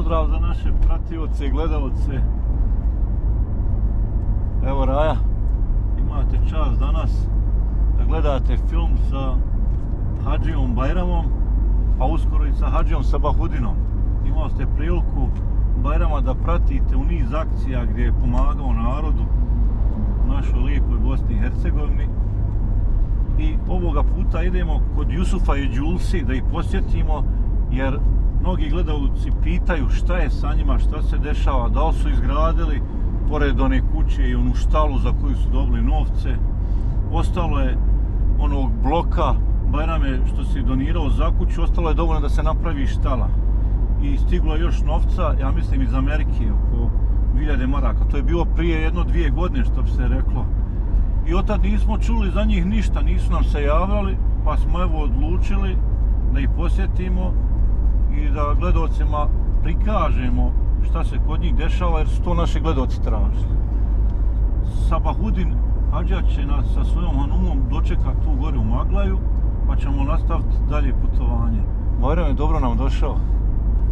pozdrav za naše pratioce i gledalce. Evo Raja, imate čas danas da gledate film sa Hadžijom Bajramom, pa uskoro i sa Hadžijom Sabahudinom. Imao ste priliku Bajrama da pratite u niz akcija gdje je pomagao narodu u našoj lijepoj Bosni i Hercegovini. I ovoga puta idemo kod Jusufa i Đulsi da ih posjetimo jer mnogi gledalci pitaju šta je sa njima, šta se dešava, da li su izgradili pored one kuće i onu štalu za koju su dobili novce. Ostalo je onog bloka Bajrame što si donirao za kuću, ostalo je dovoljno da se napravi štala. I stiglo je još novca, ja mislim iz Amerike, oko 2000 maraka. To je bilo prije jedno dvije godine što bi se reklo. I od tad nismo čuli za njih ništa, nisu nam se javljali, pa smo evo odlučili da ih posjetimo i da gledalcima prikažemo šta se kod njih dešava jer su to naši gledalci tražili. Sabahudin Hadža će nas sa svojom hanumom dočekati tu gore u Maglaju pa ćemo nastaviti dalje putovanje. Bajram je dobro nam došao.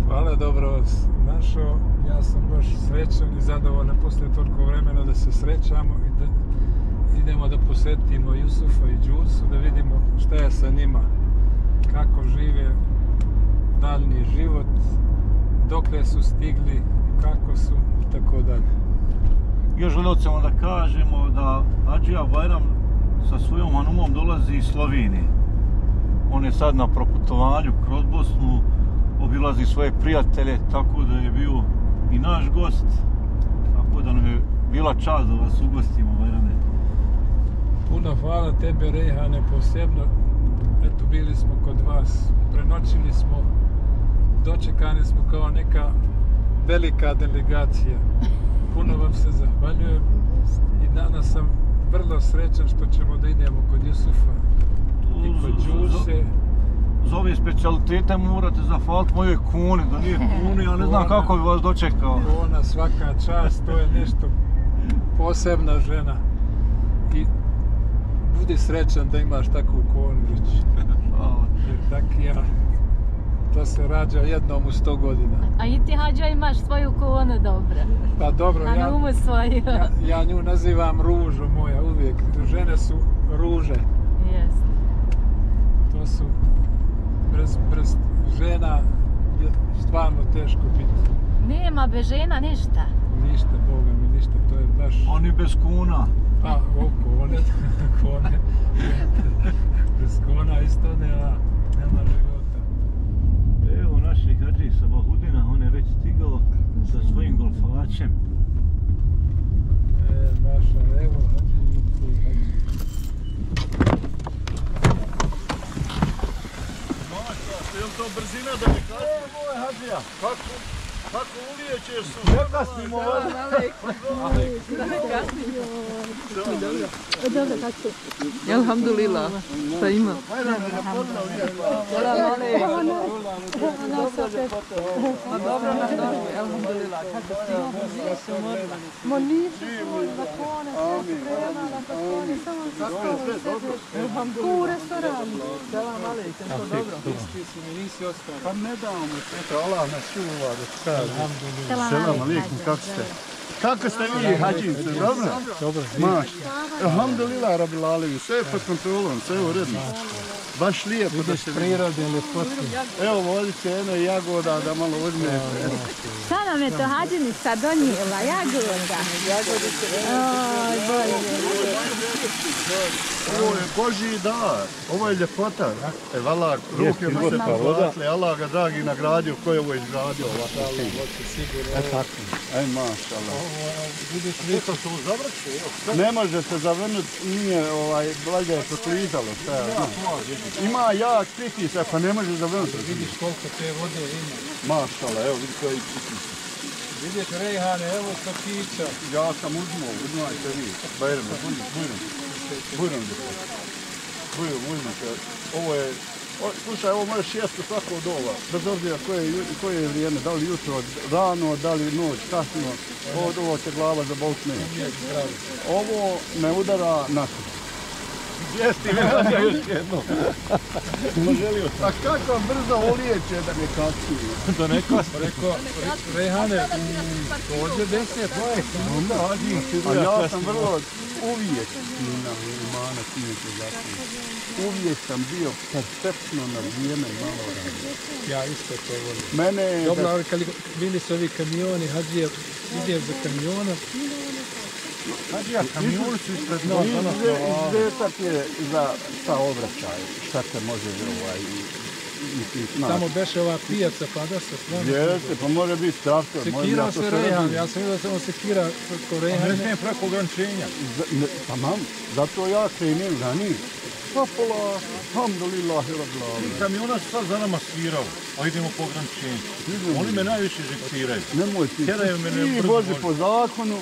Hvala, dobro vas našao. Ja sam baš srećan i zadovoljan posle toliko vremena da se srećamo i da idemo da posetimo Jusufa i Đursu, da vidimo šta je sa njima, kako žive daljni život, dokle su stigli, kako su i tako dalje. Još gledalcima da kažemo da Hadžija Bajram sa svojom hanumom dolazi iz Slovenije. On je sad na proputovanju kroz Bosnu, obilazi svoje prijatelje, tako da je bio i naš gost. Tako da nam je bila čast da vas ugostimo, Bajrame. Puno hvala tebe, Rejhane, posebno. Eto, bili smo kod vas, prenoćili smo, dočekani smo kao neka velika delegacija. Puno vam se zahvaljujem i danas sam vrlo srećan što ćemo da idemo kod Jusufa i kod Đuse. Za ove specialitete morate zahvaliti mojoj kuni, da nije kuni, ja ne znam Ona- kako bi vas dočekao. Ona svaka čast, to je nešto posebna žena. I budi srećan da imaš takvu konu već. Hvala. Jer tak ja, to se rađa jednom u sto godina. A i ti Hadža imaš svoju konu dobro. Pa dobro, ja, umu svoju. ja, ja nju nazivam ružo moja uvijek. Žene su ruže. Jest. To su bez, bez žena je stvarno teško biti. Nema bez žena ništa. Ništa, Boga mi, ništa. To je baš... Oni bez kuna. Pa, oko, one, kone. Bez kona isto nema, nema života. Naši Hadži sa Bahudina, on je već stigao sa svojim golfačem. E, naša, evo, hađi, tu hađi. Je li to brzina da mi kaži? E, moj Hadžija, kako, kako ulijećeš su? Ne kasnimo vas. Alhamdulillah, šta ima? Dobro nam došli, alhamdulillah. Kako ti? Ja se umorila. Ma nisam na kone, sve spremala, na kone, samo se stavila sve u restoranu. Alejkum, to dobro. Ti si mi nisi ostao. Pa ne damo mu sve, Allah nas čuva da kaže. Selam alaikum, kako ste? Kako ste vi, hađince, dobro? Dobro, Maš. Alhamdulillah, Rabbil Alevi, sve je pod kontrolom, sve je uredno. Baš lijepo da vidiš se prirodne ljepote. Evo, vodite jedno jagoda da malo uzmete. Šta nam je to Hadžinica donijela? Jagoda. Oj, Bože. Ovo je Božji dar, ovo je ljepota. E, vala, ruke mu se povlatle, Allah ga dragi nagradio, ko je ovo izgradio ovako fin. E tako, aj maša Allah. Vidiš, to su završi, Ne može se zavrnuti, nije ovaj, valjda je proklizalo, šta ja znam. Ima jak pritisak, pa ne može zavrnuti. vidiš koliko te vode ima. Maša Allah, evo vidi koji pritisak. Vidiš, Rejhane, evo kafića. Ja sam uzmao, uzmajte vi. Bajrme, bujrom. Bujrom ljepota. Bujrom, uzmite. Ovo je O, slušaj, ovo možeš jesti svako doba, bez obzira koje, koje je vrijeme, da li jutro, rano, da li noć, kasno, ovo, ovo će glava za bolt. Ovo ne udara na to. Jesti me da još jedno. Poželio sam. A kako brzo ulijeće da ne kacuje? Da ne kasne. Rekao, Re- Rejhane, dođe desne tvoje. Onda, a ja sam vrlo uvijek Kina, imana Kine se zakon. Uvijek sam bio perfektno na vrijeme malo ranije. Ja isto to volim. Mene je Dobro, ali kad bili su ovi kamioni, Hadžije ide za kamionom, Ispred nas. Izvetak je za saobraćaj, šta se može ovaj, i, i, znaš. tamo beše ova pijaca, pa da se stvarno... Jeste, pa može biti traktor. Sekirao to se Rehan, razumijem. ja sam vidio da se on sekira kod Ne Rehane. smijem preko ograničenja. Ne, Pa mam, zato ja krenim ranije. Pa pola, alhamdulillahi rabbil alamin. Kamiona su sad za nama svirao, a idemo po ograničenju. Oni me najviše žektiraju. Nemoj ti, Tjeraju me na ti vozi po zakonu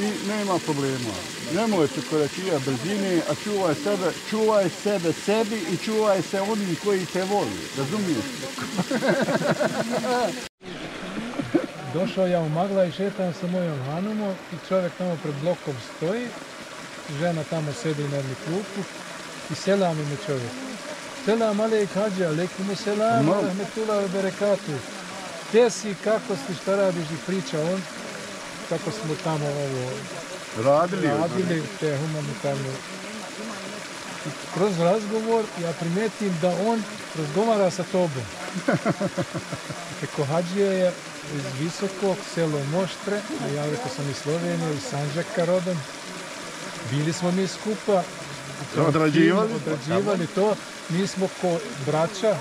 i nema problema. Nemoj se koračija brzine, a čuvaj sebe, čuvaj sebe sebi i čuvaj se onim koji te voli. Razumiješ? Došao ja u Magla i šetam sa mojom Hanumom i čovjek tamo pred blokom stoji, žena tamo sedi na jednu klupu i selam mi čovjek. Selam alejk hađa, alejkum selam, Imam. rahmetullah wa barakatuh. Gdje si, kako si, šta radiš i priča on, kako smo tamo ovo Radili. radili te humanitarne. I kroz razgovor ja primetim da on razgovara sa tobom. Eko Hadžija je iz Visokog, selo Moštre, a ja rekao sam iz Slovenije, iz Sanđaka rodom. Bili smo mi skupa, Odrađivali? odrađivali to. Mi smo ko braća,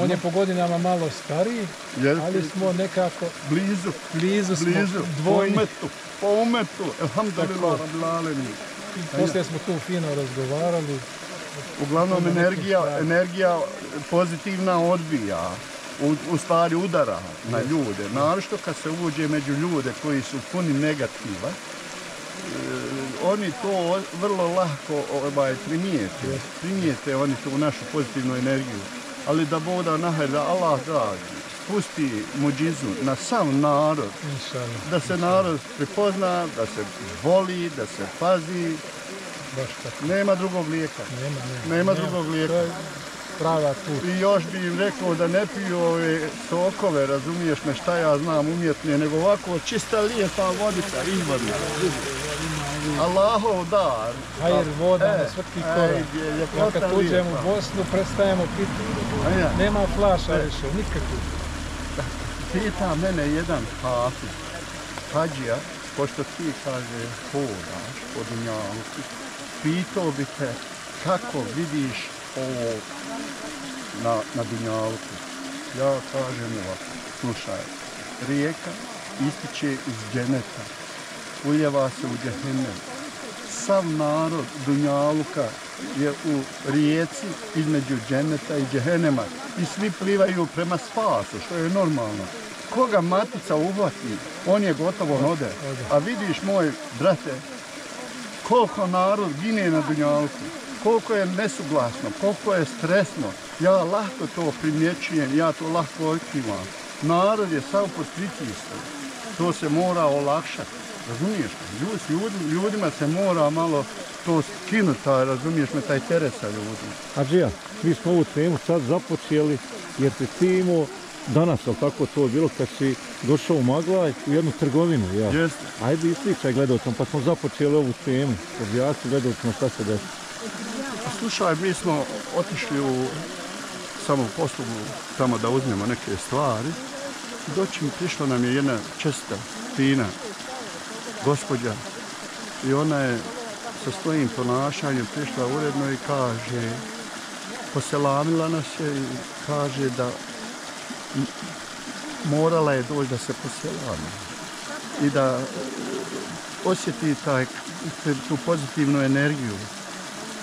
on je po godinama malo stariji, ali smo nekako Blizu, blizu smo, blizu, po dvojni. umetu, po umetu, rabbil alamin. Poslije smo tu fino razgovarali, Uglavnom energija, energija pozitivna odbija, u, u stvari udara na ljude. Narošto kad se uđe među ljude koji su puni negativa, e, oni to vrlo lako ovaj, primijete. Primijete oni tu našu pozitivnu energiju. Ali da Boda nahaj, da Allah dragi, spusti muđizu na sam narod, da se narod prepozna, da se voli, da se pazi, Baš nema drugog lijeka. Nema, nema. Nema drugog lijeka. Prava put. I još bi im rekao da ne piju ove sokove, razumiješ me šta ja znam umjetne, nego ovako čista lijepa vodica, izvodna. Allahov dar. Hajer voda E, na svaki ej, korak. Ja kad uđem u. Bosnu, prestajemo piti. Ja, Nema flaša više, nikakvu. pita mene jedan hafiz, hađija, pošto ti kaže hodaš po Dunjalku, pitao bi te kako vidiš ovo na, na Dunjalku. Ja kažem ovako, slušaj, rijeka ističe iz dženeta, uljeva se u džehennem. Sav narod Dunjaluka je u rijeci između dženeta i džehennema i svi plivaju prema spasu, što je normalno. Koga matica uhvati, on je gotovo ode. A vidiš, moj brate, koliko narod gine na Dunjalku, koliko je nesuglasno, koliko je stresno. Ja lahko to primjećujem, ja to lahko otkrivam. Narod je sav pod pritiskom. To se mora olakšati. Razumiješ me? Ljud, ljudi, ljudima se mora malo to skinuti, razumiješ me, taj teret sa ljudima. Hadžija, mi smo ovu temu sad započeli jer te ti imao danas, ali tako to je bilo kad si došao u Maglaj u jednu trgovinu. Ja. Jeste. Ajde ispričaj gledalcom, pa smo započeli ovu temu. Objasni gledalcima šta se desi. Slušaj, mi smo otišli u samo poslugu tamo da uzmemo neke stvari. Doći mi prišla nam je jedna česta, fina gospođa i ona je sa svojim ponašanjem prišla uredno i kaže, poselamila nas je i kaže da morala je doći da se poselami i da osjeti taj, tu pozitivnu energiju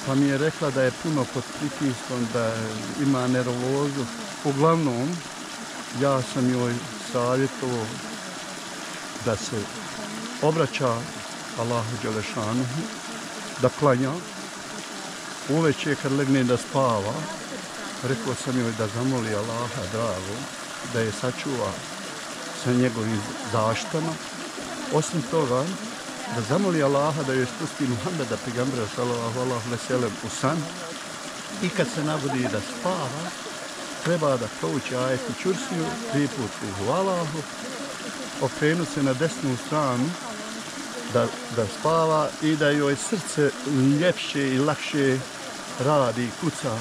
pa mi je rekla da je puno pod pritiskom, da ima nervozu. Uglavnom, ja sam joj savjetovao da se obraća Allahu Đelešanuhu, da klanja, uveče kad legne da spava, rekao sam joj da zamoli Allaha drago, da je sačuva sa njegovim zaštama. Osim toga, da zamoli Allaha da joj spusti Muhammeda pegambra sallallahu alaihi ve sellem u san i kad se nabudi da spava, treba da prouči ajetu čursiju, tri put u Allahu, okrenu se na desnu stranu, da, da spava i da joj srce ljepše i lakše radi, kuca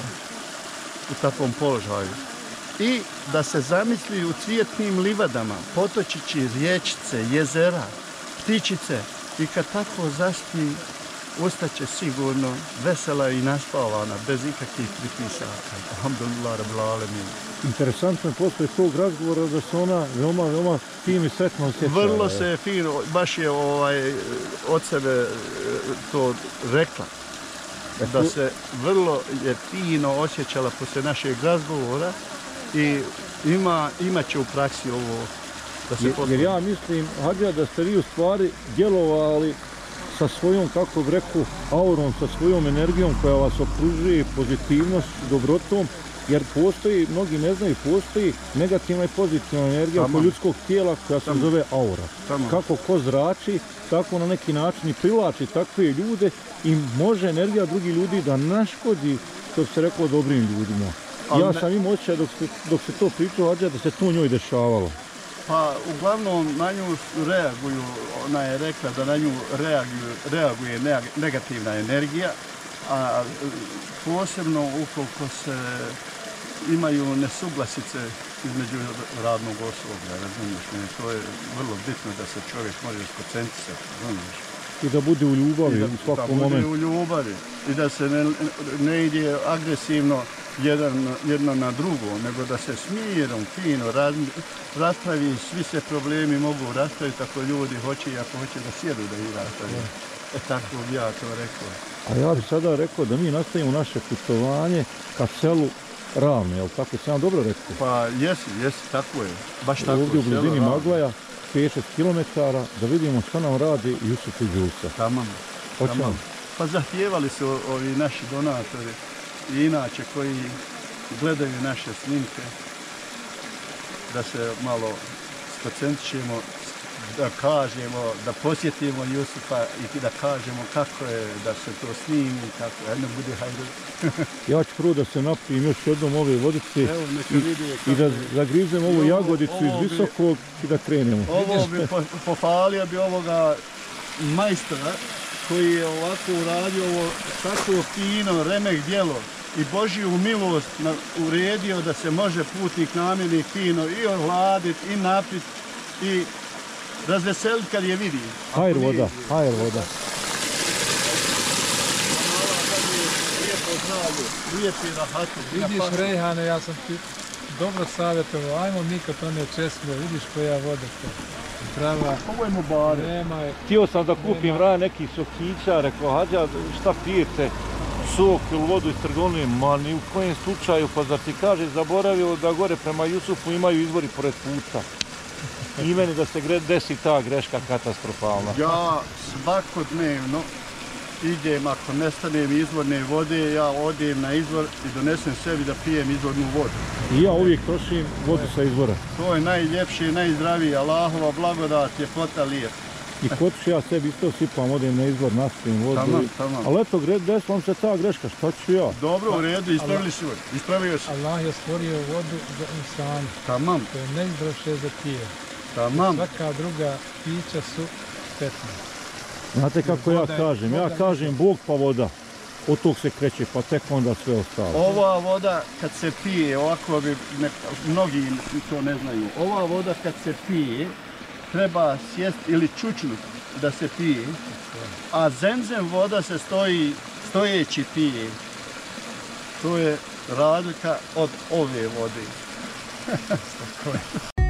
u takvom položaju. I da se zamisli u cvjetnim livadama, potočići, riječice, jezera, ptičice i kad tako zaspi, ustaće sigurno vesela i naspavana, bez ikakvih pritisaka. Alhamdulillah, rabbil alemin. Interesantno je posle tog razgovora da se ona veoma, veoma fino i sretno osjeća. Vrlo se je fino, baš je ovaj, od sebe e, to rekla. Da se vrlo je fino osjećala posle našeg razgovora i ima, imat će u praksi ovo da se Jer, jer ja mislim, Hadža, da ste vi u stvari djelovali sa svojom, kako bi rekao, aurom, sa svojom energijom koja vas okružuje, pozitivnost, dobrotom, jer postoji, mnogi ne znaju, postoji negativna i pozitivna energija oko ljudskog tijela koja se zove aura. Tamam. Kako ko zrači, tako na neki način i privlači takve ljude i može energija drugih ljudi da naškodi, što bi se reklo, dobrim ljudima. Ali ja ne- sam imao osjećaj dok se, dok se to pričao, da se to njoj dešavalo. Pa uglavnom na nju reaguju, ona je rekla da na nju reaguju, reaguje neg- negativna energija, a posebno ukoliko se imaju nesuglasice između radnog osoblja, razumiješ me, to je vrlo bitno da se čovjek može skoncentrisati, razumiješ? I da bude u ljubavi I da, u da svakom bude momentu. u ljubavi i da se ne, ne ide agresivno jedan, jedno na drugo, nego da se smirom, fino raz, raspravi, svi se problemi mogu raspraviti ako ljudi hoće i ako hoće da sjedu da ih raspravi. E tako bi ja to rekao. A ja bih sada rekao da mi nastavimo naše putovanje ka selu Ravne, jel tako sam dobro rekao? Pa jesi, jesi, tako je. Baš tako. Ovdje u blizini. Maglaja, 5-6 km, da vidimo šta nam radi Jusuf i Đulca. Tamam. Hoćemo. tamam. Pa zahtijevali su ovi naši donatori i inače koji gledaju naše snimke da se malo skoncentrišemo, da kažemo, da posjetimo Jusufa i da kažemo kako je da se to snimi, kako jedno bude hajde. Ja ću prvo da se napijem još jednom ove vodice Evo, i, i da je. zagrizem ovu jagodicu ovo iz visokog i da krenemo. Ovo bi po, pohvalio bi ovoga majstora koji je ovako uradio ovo tako fino remek djelo i Božiju milost uredio da se može putnik namjerni fino i ohladit i napit i razveselit kad je vidi. Hajr nije- voda, hajr voda. Lijepi rahatu. Vidiš, Rejhane, ja sam ti dobro savjetovao, ajmo mi kad one česme, vidiš koja voda to. Prava, Ovo je mu bare. nema je. Htio sam da kupim raja neki sokića, rekao, hađa, šta pijete? Sok ili vodu iz trgovine, ma ni u kojem slučaju, pa zar ti kaže, zaboravio da gore prema Jusufu imaju izvori pored puta. I meni da se gre, desi ta greška katastrofalna. Ja svakodnevno idem, ako nestanem izvorne vode, ja odem na izvor i donesem sebi da pijem izvornu vodu. I ja uvijek trošim vodu sa izvora. To je najljepše i najzdravije. Allahova blagodat je lijep. I kod ću ja sebi isto sipam, odem na izvor, naspijem vodu. Tamam, tamam. Ali eto, desila vam se ta greška, šta ću ja? Dobro, u redu, ispravili si vodu. Ispravio si. Allah je stvorio vodu za insana, Tamam, to je najzdravše za tijelo. tamam. Svaka druga pića su štetna. Znate kako ja kažem? Ja kažem Bog pa voda. Od tog se kreće, pa tek onda sve ostalo. Ova voda kad se pije, ovako bi, ne, mnogi to ne znaju, ova voda kad se pije, treba sjest ili čučnut da se pije, a zemzem voda se stoji, stojeći pije. To je razlika od ove vode. tako je.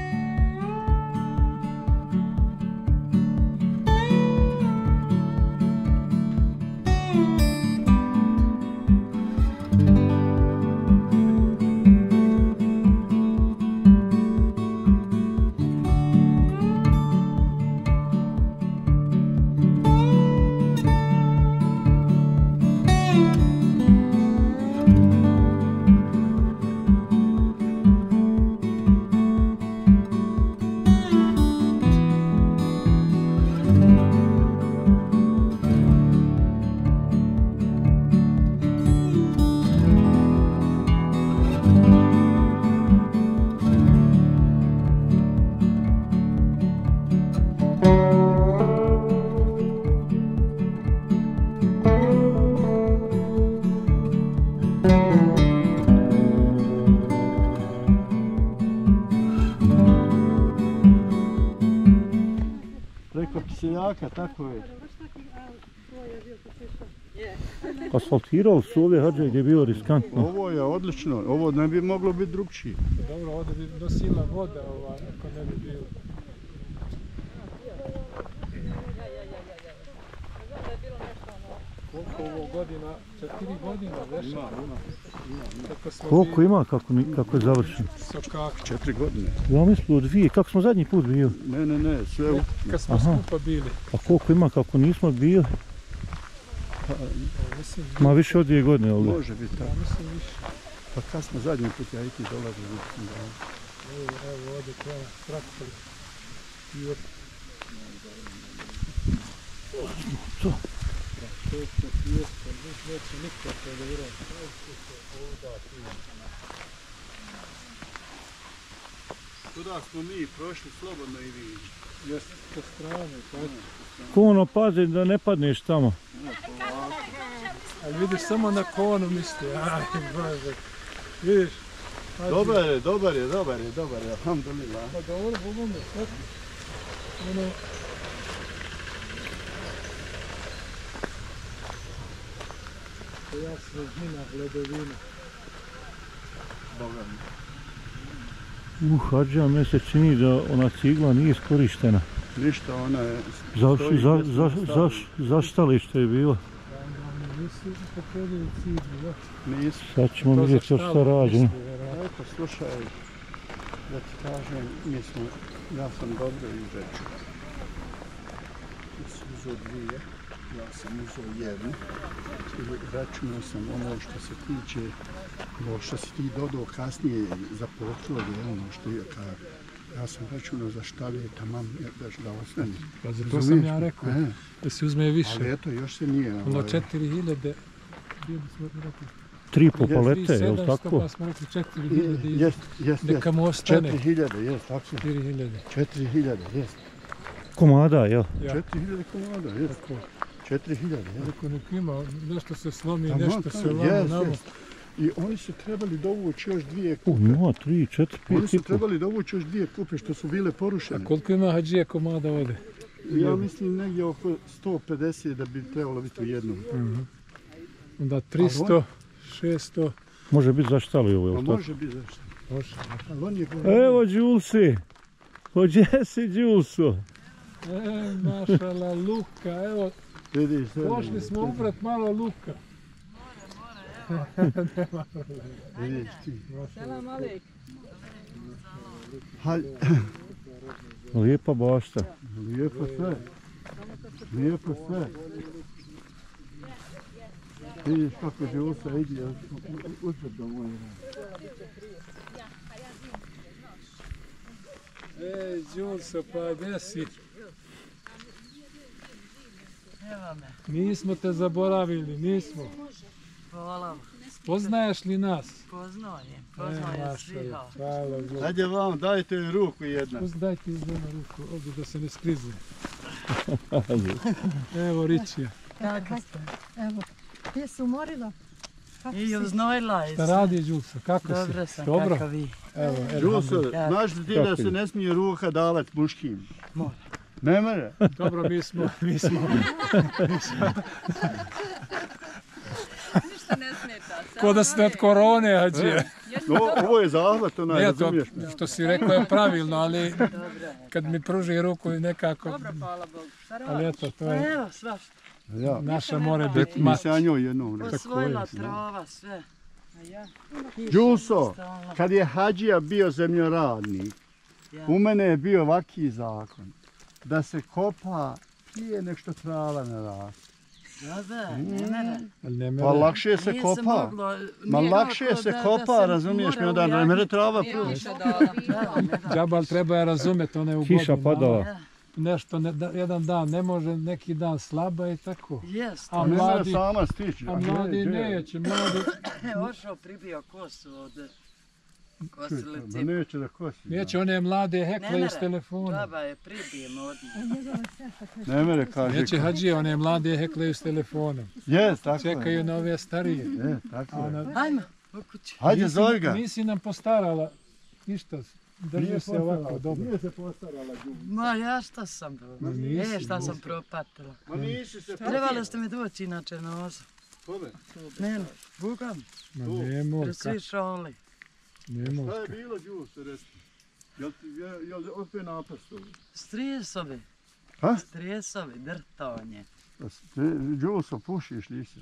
Asfaltirali su ove hađe gdje je bilo riskantno. Ovo je odlično, ovo ne bi moglo biti drugčije. Dobro, ovdje bi nosila voda ova, ako ne bi bilo. Koliko ovo godina? Četiri godina veša. Kako smo Koliko ima kako, ni- kako je završen? Sokak. Četiri godine. Ja mislio dvije, kako smo zadnji put bio? Ne, ne, ne, sve u... Kad smo Aha. skupa bili. A koliko ima kako nismo bili? Mislim, Ma više od dvije godine ovdje. Može biti tako. ja mislim više. Pa kad smo zadnji put ja i ti mislim da- Evo, evo ovdje krena traktor. I op- To. Teško, pijeska, niš neće nikako da vjerujem. Kuda smo mi prošli slobodno i vi. Jeste po strane, tako. Kuno pazi da ne padneš tamo. Ali vidiš samo na konu misli, aj bože. Vidiš? Dobar je, dobar je, dobar je, dobar je, alhamdulillah. Pa dobro, bogom je, sad. Ono... To ja svežnina, ledovina. Boga mi. Uh, hađa, meni se čini da ona cigla nije iskorištena. Ništa, ona je... Za, za, za, za, zaštalište je bilo. Nisu upotrebili ciglu, da? Nisu. Sad ćemo za vidjeti što šta rađeno. vjerojatno. Eto, slušaj, da ti kažem, mi smo, ja sam dobro izrečio. Ti si uzeo dvije, ja sam uzeo jednu. I računao sam ono što se tiče, ovo što si ti dodao kasnije za potrode, ono što je, ka, ja sam računao za štavije tamam da, da ostane. Pa zato sam Razumiješ ja rekao, E, da se uzme ali više. eto, još se nije. Ono ovaj, 4000, bili smo rekli, Tri po Jes, palete, je li 3700, tako? pa smo rekli 4000 i Jest, jest, jest. neka mu ostane. 4000, jest, tako. 4000. 4000, jest. Komada, jel? Ja. 4000 komada, jest. 4000, jest. Ako nek ima, nešto se slomi, nešto se vamo jest, namo. jest. I oni su trebali dovući još dvije kupe. nula, tri, četiri, Oni pet i su trebali dovući još dvije kupe što su bile A porušene. koliko ima hađija komada ovde? Ja mislim negdje oko 150 da bi trebalo biti u jednom. Onda 300, 600, Može biti zaštali ovo, Pa jel tako? može biti zašto. može. Ali on je Evo, Đulsi! Gdje si, Đulso? E, mašala, luka, evo, vidiš, sve pošli smo ubrat malo luka. vidiš ti. Selam alejk. Ha, Lijepa bašta. lijepo sve. Lijepo sve. Vidiš kako života ide uzred do moje. E, Đulso, pa gdje si? Evo me. Nismo te zaboravili, nismo. Hvala vam. Poznaješ li nas? Poznajem. E, Poznajem sviha. mašala, hvala Bogu. Hajde vam, dajte ruku jedna. Dajte iz doma ruku, ovdje da se ne skrizne. Evo Ričija. Kako ste? Evo, ti se umorila? Kako I si? uznojila je Šta se. radi Đulso, kako Dobro si? sam, Dobro? kako vi. Evo, elhamdulillah. znaš li ti da se ne smije ruka davat muškim? Mora. Ne more? Dobro, mi smo, mi smo, Ništa ne smeta. ko da ste od korone, hađija. O, ovo je zahvat, onaj, Ne, to razumiješ me? što si rekao je pravilno, ali kad mi pruži ruku i nekako, Dobro, hvala Bogu. Ali eto, to je, Evo, svašta. Ja. naša more biti Mi mat. se ja njoj jednom rekao. Osvojila trava, sve. A ja? Kiša Đuso, kad je Hadžija bio zemljoradnik, Ja. u mene je bio ovaki zakon. Da se kopa prije nek što trava ne raste. Da, da, ne ne Pa mere, lakše se Nije kopa. moglo, Ma lakše se da- kopa, razumiješ mi, onda ne mere trava da. džabal treba je razumjeti, ona je u Kiša godinama. padala. Nešto, ne, da, jedan dan ne može, neki dan slaba i tako. Jest. A mere mladi, sama stići. a mladi neće, mladi, Ošao pribio kosu od kosilici. Ma neće da kosi. neće one mlade s mere. telefona. Džaba je pribijem odmah. Ne mere kaže. Neće hađije, one mlade heklaju s telefonom. Jes, tako je. Čekaju na ove starije. Je, tako je. ona, Ajmo, u kuću. Hajde, zove ga. Nisi nam postarala ništa. drži se ovako dobro. Nije se postarala Đu. Ma ja šta sam Ma nisi, E, šta sam propatila. Ma nisi se Trebali ste mi doći inače na oza. Kome? Ne, Bugam, Ma nemoj, jer svi šoli. Nemoj. Šta je bilo Đu se resti? Jel ti, jel, jel opet napastovi? Strijesovi. Ha? Strijesovi, drtovanje. Đuso, pušiš li se?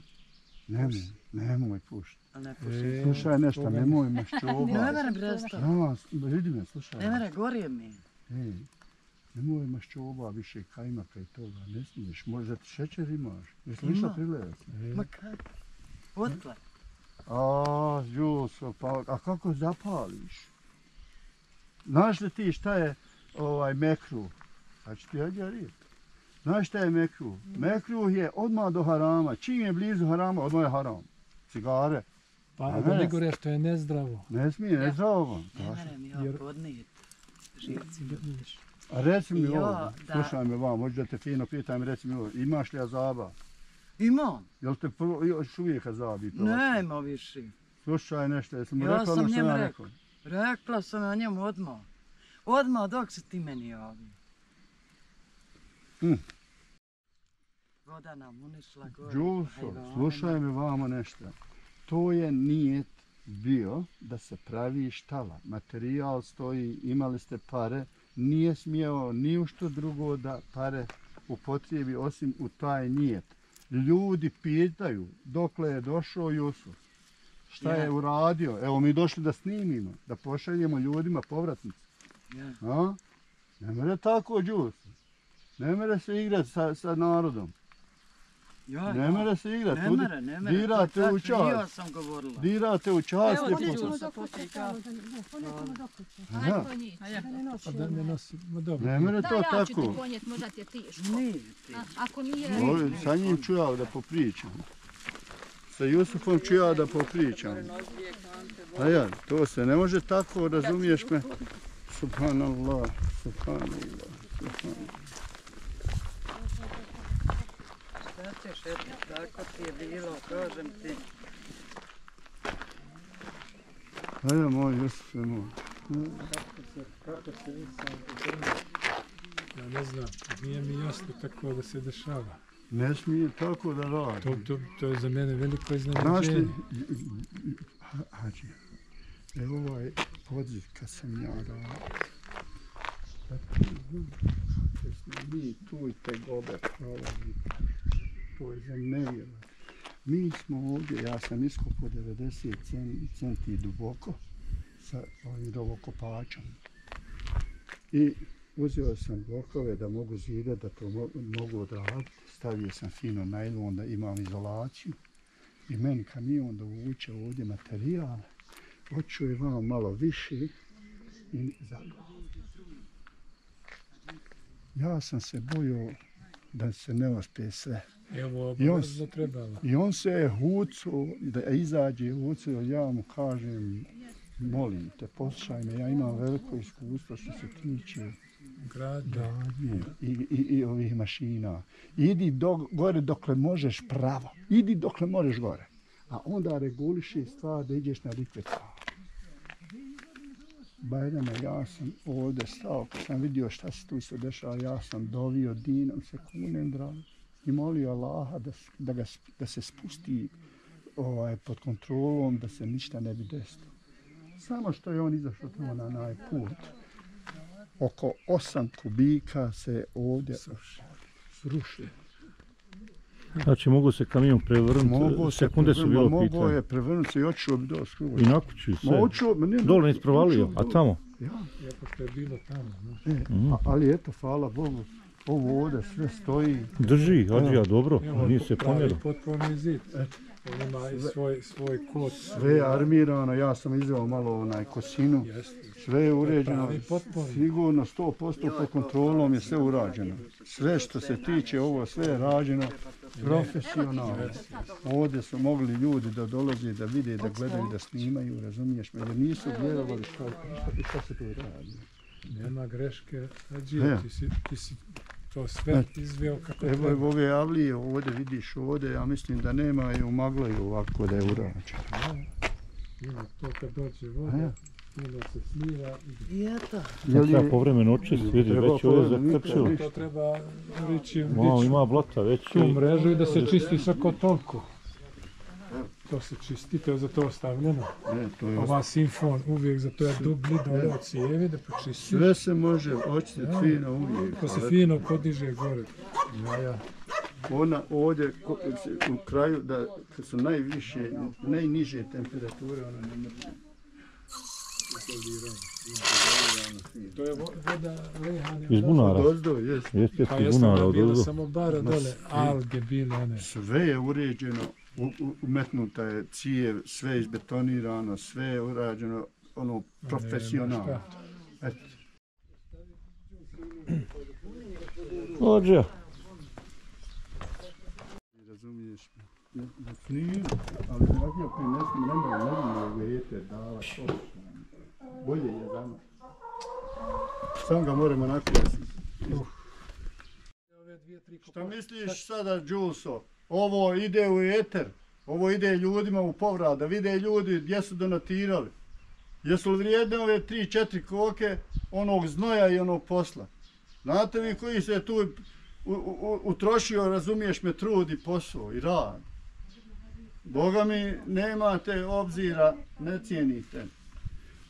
Nemoj, nemoj pušiti. A ne E. Slušaj nešto, nemoj Ne maščoba. mere bresta. Ja, vidi me, slušaj. Ne mere, gorije mi. Ej, nemoj maščoba više kajmaka i toga, ne smiješ. Možda ti šećer imaš. Jesi li Ima. šta pregledao sam? Ma kaj? Otkle? A, Đuso, pa a kako zapališ? Znaš li ti šta je ovaj mekruh? A ću ti ja. Znaš šta je mekruh? Mekruh je odmah do harama. Čim je blizu harama, odmah je haram. Cigare. Pa A da ne. ne gore što je nezdravo. Ne smije, ne zdravo. Ne mere mi ja Jer- podnijet. Živci. A reci mi Jo, ovo, da. slušaj me vam, možda te fino pitam, reci mi ovo, imaš li azaba? Imam. Jel te prvo, još uvijek azabi to? Nema više. Slušaj nešto, jesam mu Ja rekao sam ono što ja rekao. Rekla sam ja njemu odmah. Odmah dok se ti meni javi. Hm. Voda nam unišla gore. Đuso, slušaj me vamo nešto. To je nijet bio da se pravi štala. Materijal stoji, imali ste pare, nije smjeo ni u što drugo da pare upotrijebi osim u taj nijet. Ljudi pitaju dokle je došao Jusuf. Šta je Ja. uradio? Evo mi došli da snimimo, da pošaljemo ljudima povratnice. Ja. A? Ne mere tako, Đus. Ne mere se igrati sa, sa narodom. Ja, Ne mere se igrati. Ne mere, ne mere. Dirate u i Ja čast. sam govorila. Dirate u čast. Evo, lijepo. vidjet ćemo. do kuće tamo, da ne- ne, ponekamo do kuće. Aha. Ajde. Da Pa da ne nosi, ma dobro. Ne mere Da, to ja ću ti tako. ponijet, možda ti je tiško. Nije. A, ako nije... Ovo, sa njim ću ja da popričam. Sa Jusufom ću ja da popričam. A ja, to se ne može tako, razumiješ me? Subhanallah, subhanallah, subhanallah. Šta ćeš, eto, tako ti je bilo, kažem ti. A ja, moj Jusufe moj. Ja ne znam, nije mi jasno tako da se dešava. Ne smije tako da radi. To, to, to je za mene veliko Znaš li, iznenađenje. Ha- Hađi, evo ovaj poziv kad sam ja radio. Smo mi tu i te gobe prolazi, to je za nevjerovat. Mi smo ovdje, ja sam iskopao 90 cm, centi duboko sa ovim dovokopačom. I uzeo sam blokove da mogu zida, da to mogu odraditi. Stavio sam fino najlon da imam izolaciju i meni kamion da uvuče ovdje materijal, hoću je vam malo više i zapravo. Ja sam se bojao da se ne uspije sve. Evo, I on trebalo. I on se je hucu, da izađe hucu, ja mu kažem, molim te, poslušaj me, ja imam veliko iskustvo što se tiče gradnje i, i, i ovih mašina. Idi do, gore dokle možeš pravo. Idi dokle možeš gore. A onda reguliši stvar da ideš na pravo. Bajrame, ja sam ovdje stao, kad sam vidio šta se tu se dešava, ja sam dovio dinom se kunem drago i molio Allaha da, da, ga, da se spusti ovaj, pod kontrolom, da se ništa ne bi desilo. Samo što je on izašao tamo na onaj put, oko 8 kubika se ovdje srušio. Znači mogu se kamion prevrnuti, Mogu se sekunde su bilo Mogu pitanje. je prevrnuti se i otišao bi do skruva. I sve. Ma otišao, ma nije Dole nis provalio, otišao a tamo? Ja, Iako što je bilo tamo, znaš. e, Mhm. a, ali eto, hvala Bogu, ovo ovdje sve stoji. Drži, Adrija, dobro, nije se pravi pomjerao. potporni zid. On ima i svoj, svoj kod. Sve je armirano, ja sam izveo malo onaj kosinu. Sve je uređeno, sigurno 100% pod kontrolom je sve urađeno. Sve što se tiče ovo, sve je rađeno profesionalno. Ovdje su mogli ljudi da dolaze, da vide, da gledaju, da snimaju, razumiješ me, jer nisu vjerovali šta, šta, šta se tu radi. Nema greške. Ađija, ti si, ti si to sve izveo kako Evo, treba. evo ove avlije ovdje, vidiš ovdje, ja mislim da nema i umaglo je ovako da je urađeno. Ima to kad dođe voda. fino se snira. I eto. Je li- Treba povremeno očistiti, vidi, već je povremeno, zakrčilo. To treba reći Malo dići ima blata, već tu je. mrežu i da se čisti svako toliko. To se čisti, to je za to ostavljeno. Ne, to je Ova simfon uvijek za to je dubli dole od cijevi da počisti. Sve se može očistiti fino uvijek. To se ali fino podiže gore. Ja, ja. Ona ovdje ko- u kraju da kad su najviše, najniže temperature ona ne mrče. To je vo- voda lehanja. Iz bunara. Dozdo, jes. Jeste Pa iz bunara bilo ozdo. samo bara dole, alge bile one. Sve je uređeno, u, umetnuta je cijev, sve je izbetonirano, sve je urađeno ono profesionalno. Eto. Ođe, Razumiješ me? Ne, ne snimam, ali ovdje prinesem, ne mogu, ne mogu vete davati. to. Bolje je za nas. Samo ga moramo onako Šta misliš sada, Đuso? Ovo ide u eter, ovo ide ljudima u povrat, da vide ljudi gdje su donatirali. Jesu li vrijedne ove tri, četiri koke onog znoja i onog posla? Znate vi koji se tu u, u, utrošio, razumiješ me, trud i posao i rad. Boga mi nemate obzira, ne cijenite.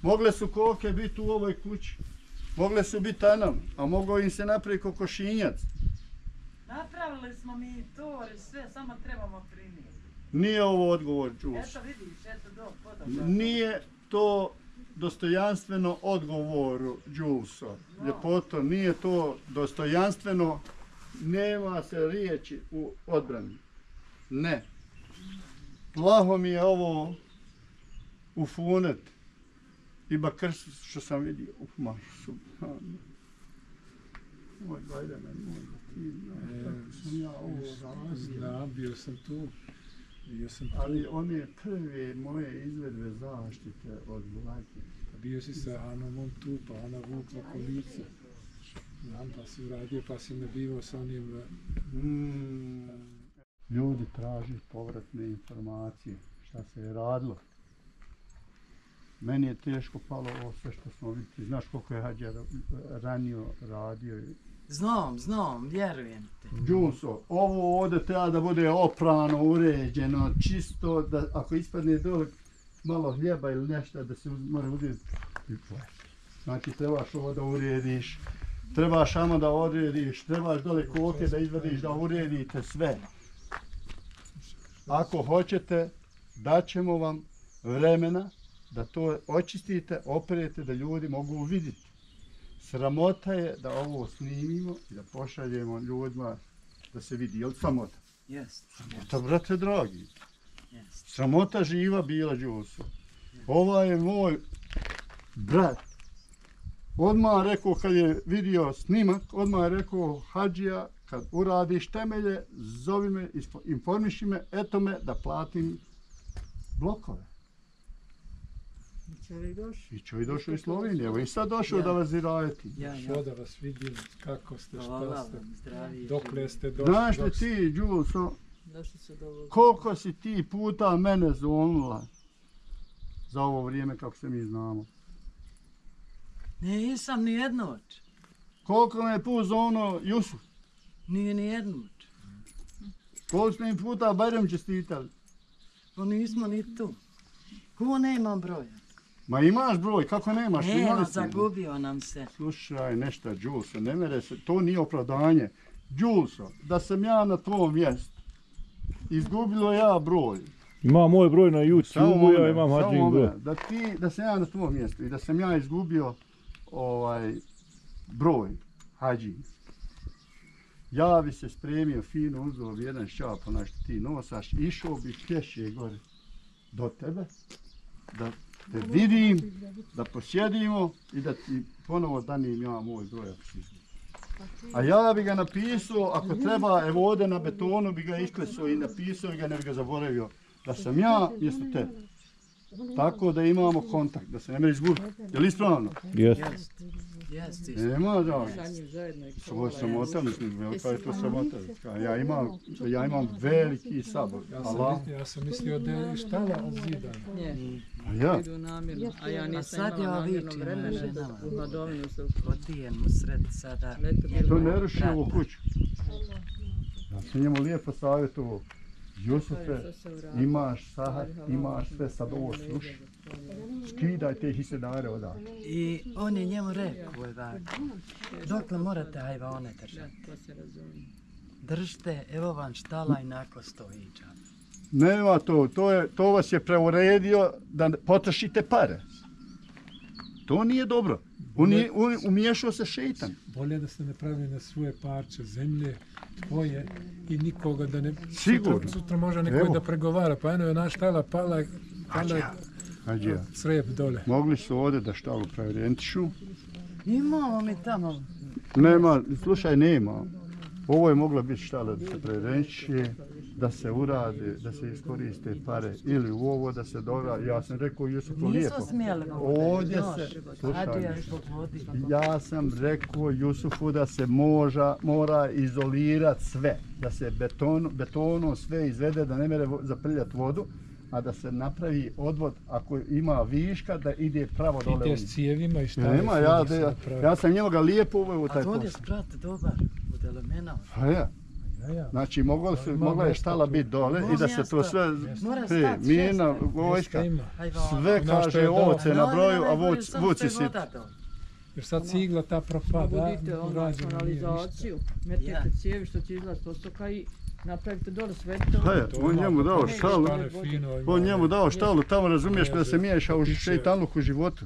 Mogle su koke biti u ovoj kući, mogle su biti tanom, a mogo im se napraviti kokošinjac. Napravili smo mi to sve, samo trebamo primiti. Nije ovo odgovor, Đus. Eto vidiš, eto do poda. Nije to dostojanstveno odgovoru, Đuso. Ljepoto, nije to dostojanstveno, nema se riječi u odbrani. Ne. Plaho mi je ovo ufunet. I bakr što sam vidio. Uf, ma, subhano. Moj, gajde me, moj, sam ja ovo radio. Znam, bio sam tu. Bio sam tu. Ali one prve moje izvedbe zaštite od vlake. Bio si sa Anom tu, pa Ana vukla kolice. Znam, pa si uradio, pa si me bivao sa onim... Mm. Ljudi traži povratne informacije, šta se je radilo. Meni je teško palo ovo sve što smo vidjeli. Znaš koliko je Hadja ra- ranio radio. Znam, znam, vjerujem te. Džunso, ovo ovdje treba da bude oprano, uređeno, čisto, da ako ispadne dole malo hljeba ili nešto da se uz- mora uzeti i pojesti. Znači trebaš ovo da urediš, trebaš samo da urediš, trebaš dole koke da izvadiš, da uredite sve. Ako hoćete, daćemo vam vremena da to očistite, operete, da ljudi mogu vidjeti. Sramota je da ovo snimimo i da pošaljemo ljudima da se vidi. Je li sramota? Jest, Sramota, brate dragi. jest. Sramota živa bila Đuso. Ova je moj brat. Odmah rekao kad je vidio snimak, odmah je rekao Hadžija, kad uradiš temelje, zovi me, informiši me, eto me da platim blokove. Čovjek došao. I čovjek došao iz Slovenije, evo i sad došao Ja. da vas zirajeti. Ja, ja. Što da vas vidim, kako ste, šta Hvala ste, vam, zdravi. dokle ste došli. Znaš li ti, do ovog. koliko si ti puta mene zvonila za ovo vrijeme kako se mi znamo? Nisam ni jednoć. Koliko me je put zvono Jusuf? Nije ni jednoć. Koliko ste mi puta Bajram čestitali? Pa nismo ni tu. Ko nema broja? Ma imaš broj, kako nemaš? Nema, imali ste. zagubio nam se. Slušaj, nešto, Đulso, ne mere se, to nije opravdanje. Đulso, da sam ja na tvom mjestu, izgubilo ja broj. ima moj broj na Samo YouTube, ja imam Hadžin broj. Da, ti, da sam ja na tvom mjestu i da sam ja izgubio ovaj broj hađi. Ja bi se spremio fino, uzeo bi jedan šap, onaj što ti nosaš, išao bi pješe gore do tebe, da te vidim, da posjedimo i da ti ponovo danim ja moj broj ako si. A ja bi ga napisao, ako treba, evo ovdje na betonu bi ga isklesao i napisao i ga ne bi ga zaboravio. Da sam ja mjesto te. Tako da imamo kontakt, da se ne mre izgubiti. Je li ispravno? Jeste. Jest. Jeste. Nema da. Ovo kola, samota, mislim, velika je to samota. Ja imam, ja imam veliki sabor. Ja sam, Allah, ja sam mislio da je štala zidana. Ne, a ja, idu namjerno. A ja A nisam sad imala namjerno vremena da u hladovinu se Odijem u sred sada. To je. ne ruši ovu kuću. Ja sam njemu lijepo savjetovao, Uradi? imaš sahat, imaš sve, sad ovo sluši. Skidaj te hisedare odakle. I on je njemu rekao da dokle morate hajvane držati. To se razumije. Držite, evo vam štala i nako stoji džaba. Nema to, to, je, to vas je preuredio da potrošite pare. To nije dobro. On je, on, umiješao se šeitan. Bolje da se ne pravi na svoje parče zemlje, tvoje i nikoga da ne... Sigurno. Sutra, sutra može neko Evo. da pregovara, pa eno je naš štala pala, pala Hađija, crep dole. mogli su ovdje da štalu preorijentišu. Imamo mi tamo. Nema, slušaj, nema. Ovo je mogla biti štala da se preorijentiše, da se urade, da se iskoriste pare ili u ovo da se dora. Ja sam rekao Jusufu lijepo. Nismo smjeli. Ovdje se, slušaj, ja sam rekao Jusufu da se moža, mora izolirati sve, da se beton, betonom sve izvede, da ne mere zaprljati vodu, a da se napravi odvod ako ima viška da ide pravo dole. Ide u s cijevima i šta Nema, ja, da, ja, ja sam njemu ga lijepo uveo u taj A to je posao. sprat dobar. Od elemena. Pa ja. Ja, ja. Znači, mogla, se, mogla je štala biti dole i da se to sve... Stati Mina, vojska, sve što je kaže ovce na broju, a vuci si. Jer sad cigla ta propada, Budite ono kanalizaciju, metnete Ja. cijevi što će izlaz postoka i napravite dole sve to. Je, on njemu dao štalu, on njemu dao štalu, tamo razumiješ da se miješa u Tiče- šeitanluk u životu.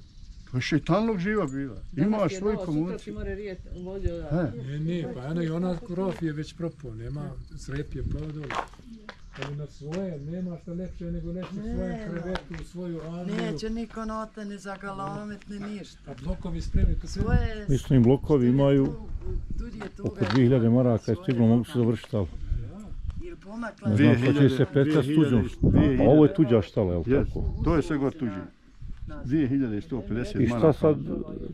To je živa bila. Svoju Sutra komuniciju. ti more rijet vodio da... E, nije, pa eno i ona krof je već propao, nema, crep je pao dole. Ali na svoje, nema šta lepše nego u svojem Nema. krevetu, u svoju armiju. Neće niko note ni zagalomit ni ništa. A blokovi spremni, to sve Svoje... Mislim, blokovi imaju je oko 2000 maraka je stiglo, mogu se završiti ali. Ne znam ko će se petlja s tuđom. A ovo je tuđa štala, je li tako? to je sve god tuđi. 2150 I šta maraka. sad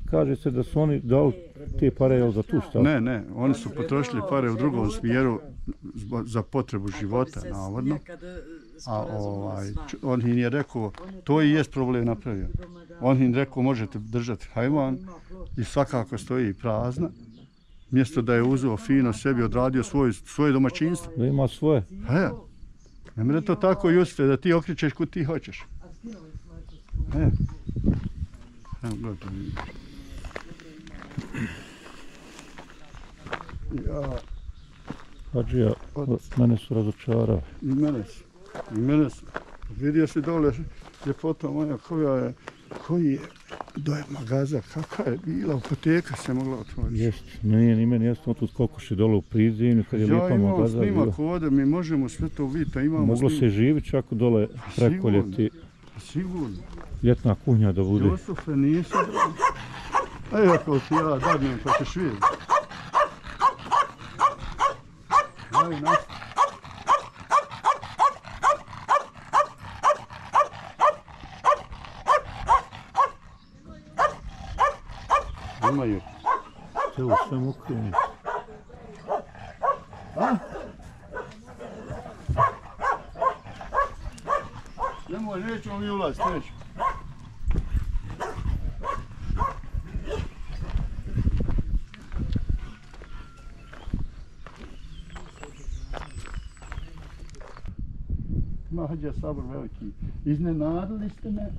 kaže se da su oni dali te pare jel, za tu štalu? Ne, ne, oni su potrošili pare u drugom smjeru zbo- za potrebu života, navodno. A ovaj, on im je rekao, to i jest problem napravio. On im rekao, možete držati hajvan i svakako stoji prazna. Mjesto da je uzeo fino sebi, odradio svoj, svoje domaćinstvo. Da ima svoje. A ja, ne mre to tako, Juste, da ti okričeš kud ti hoćeš. E. Evo. Ja, Hadžija, mene su razočarao. I mene su. I mene su. Vidio si dole ljepota moja koja je, koji je doje magaza, kakva je bila, apoteka se mogla otvoriti. Jest, nije ni meni jasno tu kokoši dole u prizivnju, kad je ja lijepa imam magaza bila. snimak ovdje, mi možemo sve to vidjeti, imamo Moglo snimak. se živjeti čak dole preko Sigurno. ljeti, Sigurno. ljetna kuhnja da bude. Josufe, nisi dobro. Evo ako ti ja dadnem, pa ćeš vidjeti. Aj, nas. Imaju. Evo sve Nemoj, nećemo mi ulaziti, nećemo. Ima hađa sabor veliki. Iznenadili ste me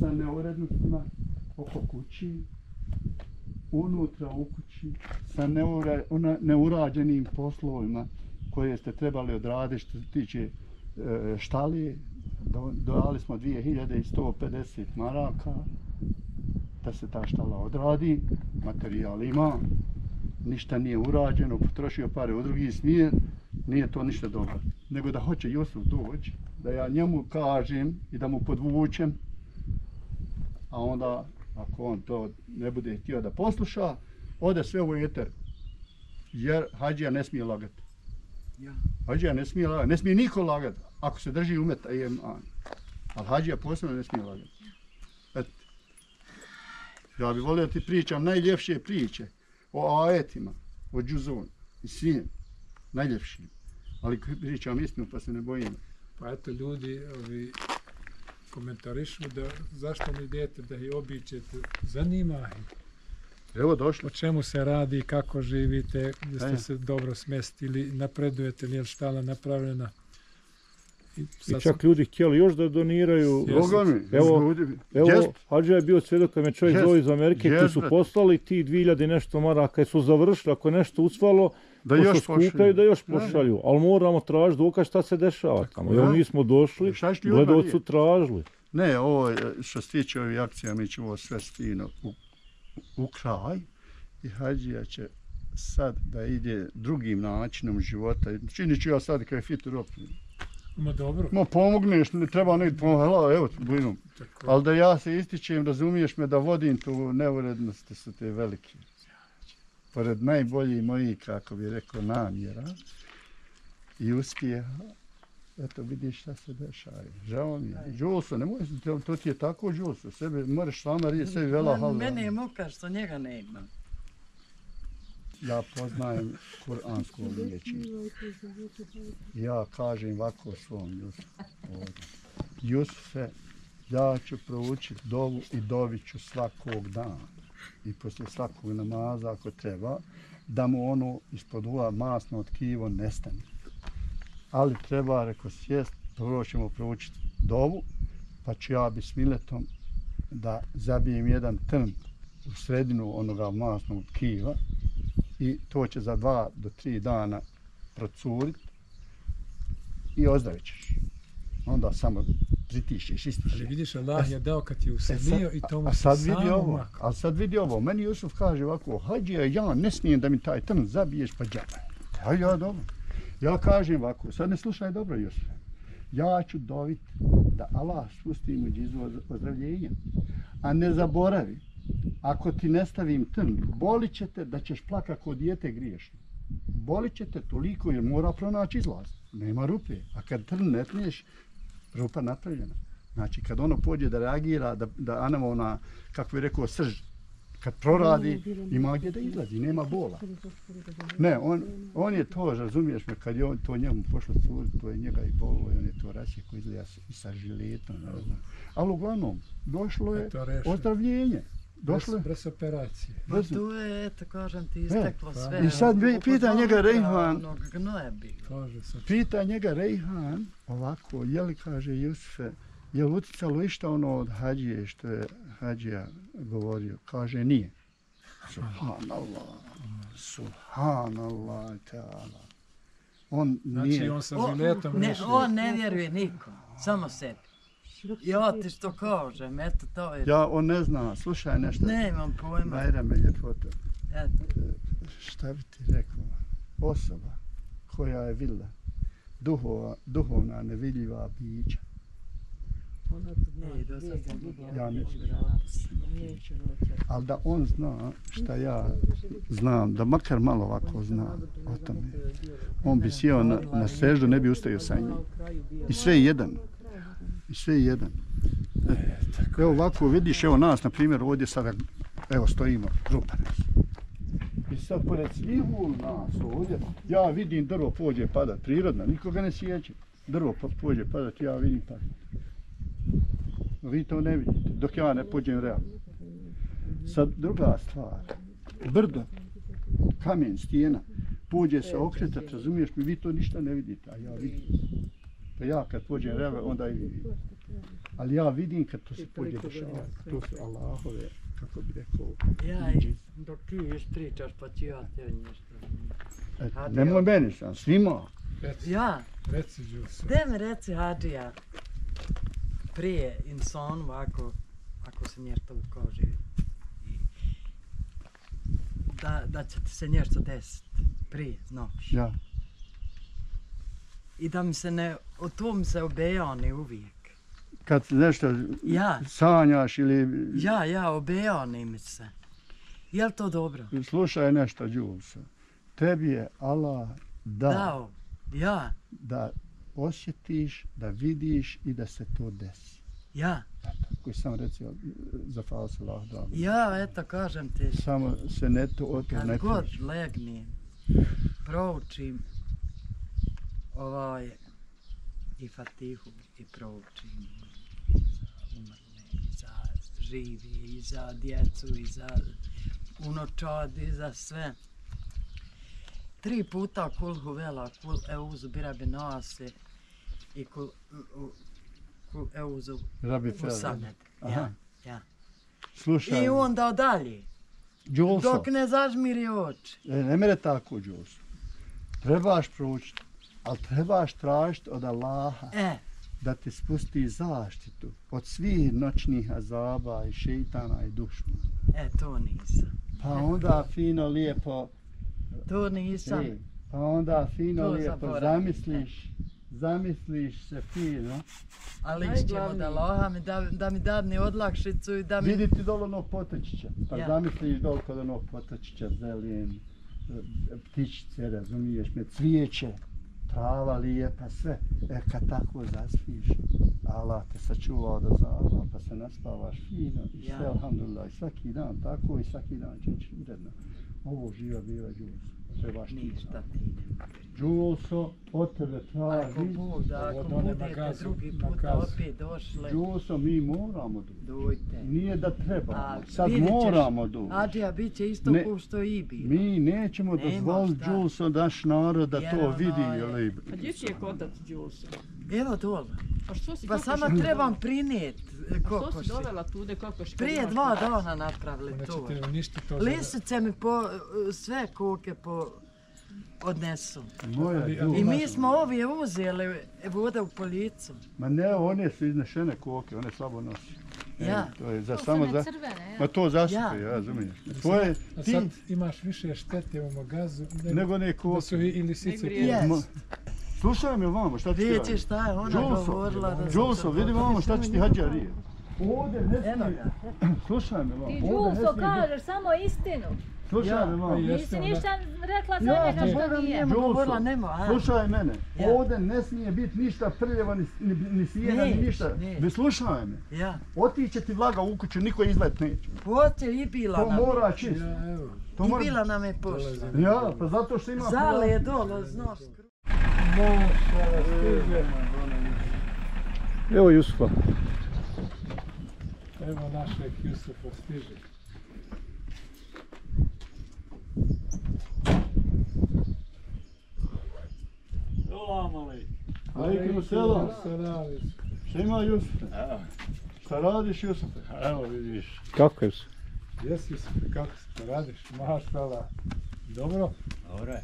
sa neurednostima oko kući, unutra u kući, sa neura, ona, neurađenim poslovima koje ste trebali odraditi što se tiče e, štali. Do- Dodali smo 2150 maraka da se ta štala odradi, materijal ima, ništa nije urađeno, potrošio pare u drugi smjer, nije to ništa dobro. Nego da hoće Jusuf doći, da ja njemu kažem i da mu podvučem, a onda ako on to ne bude htio da posluša, ode sve u eter. Jer hađija ne smije lagati. Ja. Hađija ne smije lagati, ne smije niko lagati ako se drži umeta i iman. Ali hađija posebno ne smije lagati. Eto. Ja bih volio da ti pričam najljepše priče o ajetima, o džuzon i svim najljepšim. Ali pričam istinu pa se ne bojim. Pa eto ljudi ovi komentarišu da zašto ne idete da ih običete. Zanima ih. Evo došli. O čemu se radi, kako živite, da ste se dobro smestili, napredujete, li je štala napravljena. I, I čak ljudi htjeli još da doniraju. Boga mi, Evo, ljudi, Evo, jest, Hadža je bio svjedok kad me čovjek zove iz Amerike, koji su poslali ti 2000 nešto maraka, kad su završili, ako je nešto ucvalo, da još skupljaju, pošalju. da još pošalju. Ali moramo tražiti dokaz šta se dešava tamo. Evo da. mi smo došli, nije? su tražili. Ne, ovo je, što se tiče ovih akcija, mi ćemo sve stino u, u kraj i Hadžija će sad da ide drugim načinom života. Čini ću ja sad kad je fit rok. Ma dobro. Ma pomogneš, ne treba ne pomohla, evo, blinom. Tako, Ali da ja se ističem, razumiješ me da vodim tu neurednosti su te velike. Pored najboljih mojih, kako bi rekao, namjera i uspjeha, eto vidiš šta se dešava. Žao mi je. Đulso, nemoj, to, to ti je tako Đulso, sebe, moraš sama rije, sebi vela halva. Mene je muka što njega nema. Ja poznajem kuransko riječi. Ja kažem ovako svom Jusufu. Jusufe, ja ću proučiti dovu i doviću svakog dana. I poslije svakog namaza ako treba, da mu ono ispod ula masno tkivo nestane. Ali treba, reko, sjest, prvo ćemo proučiti dovu, pa ću ja bismiletom da zabijem jedan trn u sredinu onoga masnog tkiva i to će za dva do tri dana procurit i ozdravit ćeš. Onda samo pritišćeš, ali istišeš. vidiš, Allah je dao kad je E sad- uselio i to mu se sad vidi samo ovo, mako. ali sad vidi ovo, meni Jusuf kaže ovako, hađija, ja ne smijem da mi taj trn zabiješ pa džaba. Ja, ja, dobro. Ja kažem ovako, sad ne slušaj dobro Jusuf. Ja ću dovit da Allah spusti mu džizu ozdravljenja. A ne zaboravi, ako ti ne stavim trn, bolit će te da ćeš plaka kod dijete griješno. Bolit će te toliko jer mora pronaći izlaz. Nema rupe. A kad trn ne tniješ, rupa napravljena. Znači, kad ono pođe da reagira, da, da anamo ona, kako bi rekao, srž, kad proradi, ima gdje da izlazi, nema bola. Ne, on, on je to, razumiješ me, kad je on, to njemu pošlo curi, to je njega i bolo i on je to rasjeko izgleda s- i sa žiletom, ne znam. Ali uglavnom, došlo je ozdravljenje. Došlo Bez, bez operacije. Ma Bez- tu je, eto kažem ti, isteklo pa. sve. I sad bi- pita njega Rejhan. Pita njega Rejhan, ovako, je li, kaže Jusufe, je li uticalo išta ono od hađije što je hađija govorio? Kaže, nije. Subhanallah, subhanallah, teala. On Znači nije, on sa O, žiletom ne, on ne vjeruje nikom, samo sebi. Ja ti što kažem, eto to je. ja, on ne zna, slušaj nešto. Ne imam pojma. Bajrame ljepoto. Eto. Šta bi ti rekao? Osoba koja je vidla duhova, duhovna nevidljiva bića. Ne, do sad sam Ja neću Ali da on zna šta ja znam, da makar malo ovako zna o tome, on bi sjeo na, na seždu, ne bi ustajio sa njim. I sve je jedan. I sve je jedan. E, Evo ovako, vidiš, evo nas, na primjer, ovdje sada, evo stojimo, grupa nas. I sad, pored svih nas ovdje, ja vidim drvo pođe padat, prirodno, nikoga ne sjeće. Drvo po- pođe padat, ja vidim padat. Vi to ne vidite, dok ja ne pođem realno. Sad druga stvar, brdo, kamen, stijena, pođe se okretat, razumiješ mi, vi to ništa ne vidite, a ja vidim. Pa ja kad pođem realno, onda i vidim. Ali ja vidim kad to se pođe dešava, to su Allahove, kako bi rekao, Ja, i dok ti ispričaš, pa ću ja te nešto. Hadi, nemoj meni sam, svima. Reci, Ja, reci Đuso. gde mi reci Hadžija, prije insanu, ako, ako se nešto ukoži, i- da, da će ti se nešto desiti, prije, znaš. Ja, I da mi se ne, o tom se obejani uvijek. kad nešto Ja, sanjaš ili ja, ja, obejani mi se. Je li to dobro? slušaj nešto, Đulsa, tebi je Allah dao Dao. Ja, da osjetiš, da vidiš i da se to desi. Ja, koji sam recio za false Allah da. ja, eto, kažem ti, Samo se ne to o to ne kad god piše. legnem, proučim ovaj i Fatihu i proučim za umrle, i za živi, i za djecu, i za unočad, i za sve. Tri puta kul huvela, kul euzu birabi nase i kul, kul euzu usamed. Aha. Ja, ja. Slušaj, I onda dalje, Đulso, dok ne zažmiri oči. e, ne mere tako Đulso. Trebaš proučiti, ali trebaš tražiti od Allaha E, da ti spusti zaštitu od svih noćnih azaba i šeitana i dušma. e, to nisam. Pa onda fino lijepo, To nisam. ej, pa onda fino To lijepo zaboravim. zamisliš, zamisliš se fino. Ali išćemo da Allaha mi da, da mi dadne odlakšicu i da mi... Vidi ti dole onog potočića, pa Ja. zamisliš dole kod onog potočića, zelijen, e, ptičice, razumiješ me, cvijeće, trava lijepa, sve. E kad tako zaspiš, Allah te sačuva od azaba, pa se naspavaš fino i sve, Ja. alhamdulillah, i svaki dan tako i svaki dan će ići uredno. Ovo živa biva Đulso, trebaš ti Ništa ti idem. Đulso, od tebe Ako traži, Bog da, ako Ovo dole na budete gazu, drugi puta gazu. opet došli, Đulso, mi moramo doći. dojte. Nije da treba, A, sad moramo doći. Adžija bit će isto Ne. ko što i bi. Mi nećemo Nema dozvoliti šta. Đulso naš narod da to vidi. je-. A gdje ti je kotac Đulsa? Evo dole. A što si Pa dovela? trebam prinijet A što kokoši. si dovela tude kokoš? Prije dva dana napravili Onda to. ćete uništiti to. Lisice mi po, sve kuke po odnesu. Moja Đulso. I mi smo ovije uzeli vode u policu. Ma ne, one su iznešene koke, one slabo nosi. E, Ja. To je za To samo su za... ne crvene, Ma ja. to zasipe, Ja. ja, razumiješ. Tvoje, A ti, sad imaš više štete u magazu nego, nego ne da su koke. i, i lisice. Nego riječ. Yes. Ma- Slušaj me vamo, šta ti radiš? šta je ona govorila da se vidi vamo šta će ti hađa rije. Ovdje ne smije, slušaj me vamo, Ti biti- kažeš samo istinu. Slušaj Ja. me je. Nisi ništa rekla za Ja, njega što nije. govorila, Đulso, nema, a? slušaj mene, Ja. ovdje ne smije biti ništa prljavo, ni, ni, ni sijena, ni ništa. Vi slušaj me, Ja. otiće ti vlaga u kuću, niko izlet neće. Poće i bila To nam mora je. čist. Ja, evo. To I mora... bila nam je pošla. Ja, pa zato što ima... Zale je dole, znaš. Maša, stiže. Evo Jusufa. Evo našeg Jusufa stiže. Selam. Alaikum selam. Selam. Šta ima Jusufe? Evo, Šta radiš Jusufe? evo vidiš. Kako je se? Jesi Jusufe, kako si to radiš? Mašala. Dobro, Dobre.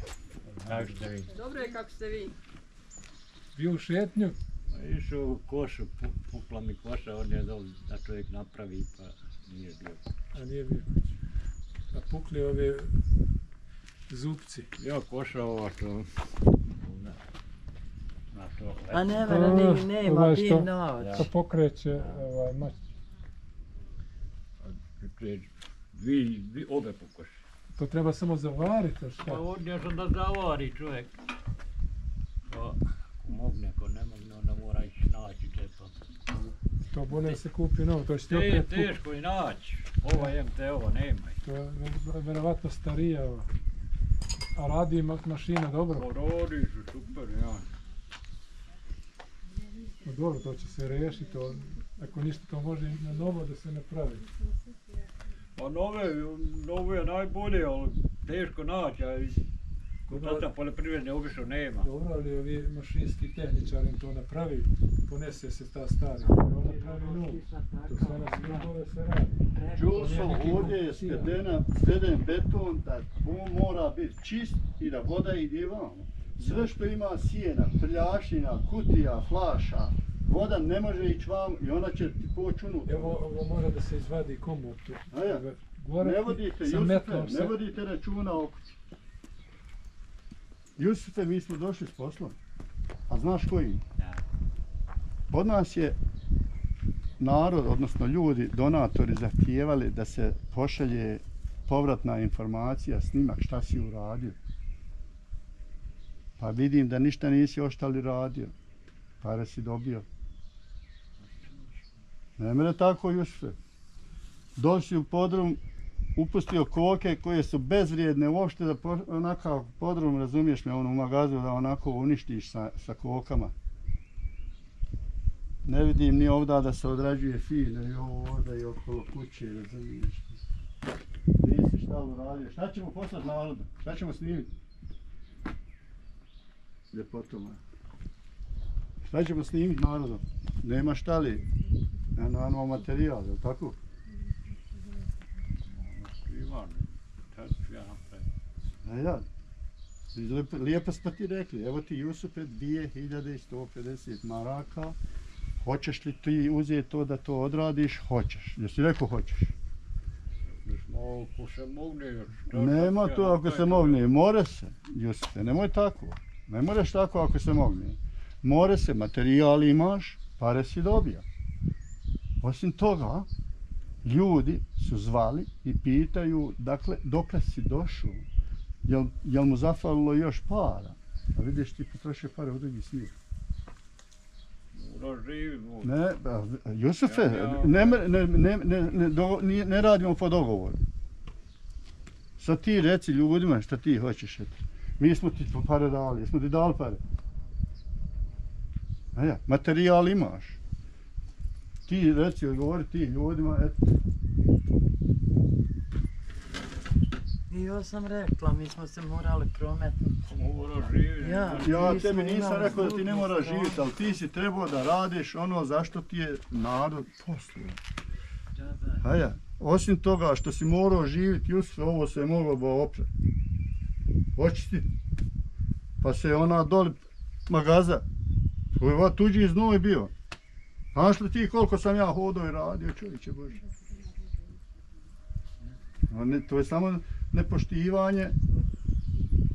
Kako ste vi? Dobro je kako ste vi. bio u šetnju. Išao u košu, pu- pukla mi koša, on je dol da čovjek napravi, pa nije bio. A nije bio kući. A pukli ove zupci. Ja koša što... Na to. A ne, ni, nema Ovaj ti što- noć. To pokreće ovaj mać. Dvi, dvi, dvi, obe pokoše. To treba samo zavariti, a Pa šta? odnio sam da zavari čovjek. Pa, ako mogne, ako ne mogne, onda mora ići naći često. To bolje se kupi novo, to će ti Te, opet teško i naći. Ovo MT, ovo nema. To je ver- verovatno starija ova. A radi ma- mašina dobro. Pa rodi su super, ja. No dobro, to će se riješiti. To, ako ništa, to može i na novo da se napravi. Pa nove, nove je najbolje, ali teško naći, kod tata poljoprivredne obično nema. Dobro, ali ovi mašinski tehničar im to napravi, ponese se ta stari. On napravi novu. To sve na svim dole se radi. Đuso, ovdje je svedena, sveden beton da on mora biti čist i da voda ide vamo. Sve što ima sjena, prljašina, kutija, flaša, voda ne može ići vam i ona će ti poći unutra. Evo, ovo mora da se izvadi komod tu. A ja. Gore Ne vodite, Jusufe, ne vodite računa o Jusufe, mi smo došli s poslom. A znaš koji? Da. Od nas je narod, odnosno ljudi, donatori zahtijevali da se pošalje povratna informacija, snimak šta si uradio. Pa vidim da ništa nisi oštali radio. Pare si dobio. Ne mene tako Jusufe. Došli u podrum, upustio koke koje su bezvrijedne uopšte da po, onakav podrum, razumiješ me, ono u magazu da onako uništiš sa, sa kokama. Ne vidim ni ovda da se odrađuje fino i ovo ovdje i okolo kuće, razumiješ. Nisi šta uradio. Šta ćemo poslati narodu? Šta ćemo snimiti? Ljepoto moja. Šta ćemo snimiti narodu? Nema šta li? Na, na, na materijal, je li tako? A ja. Lijepo, lijepo smo ti rekli, evo ti Jusufe 2150 maraka, hoćeš li ti uzeti to da to odradiš? Hoćeš. Jesi rekao hoćeš? Još malo ko se mogne još. Nema to ako se mogne, more se, Jusufe, nemoj tako. Ne moraš tako ako se mogne. More se, materijal imaš, pare si dobija. Osim toga, ljudi su zvali i pitaju, dakle, dokle si došao? Jel, jel mu zafalilo još para? A vidiš ti potrošio pare u drugi moj. Ne, Jusufe, ne, ne, ne, ne, ne, ne, ne radimo po dogovoru. Sad ti reci ljudima šta ti hoćeš. Eto. Mi smo ti pare dali, jesmo ti dali pare. A ja, materijal imaš. Ti reci, odgovori ti ljudima, eto. I jo sam rekla, mi smo se morali prometnuti. Mora živi. Ja. Ja tebi nisam rekao da ti ne stranu. živjeti, ali ti si trebao da radiš ono zašto ti je narod. A ja, osim toga što si morao živjeti, Jusuf, ovo se je moglo bo opre. Očistiti. Pa se ona doli magaza. Ovo tuđi znoj bio. Znaš li ti koliko sam ja hodao i radio, čovječe Bože? Ne, to je samo nepoštivanje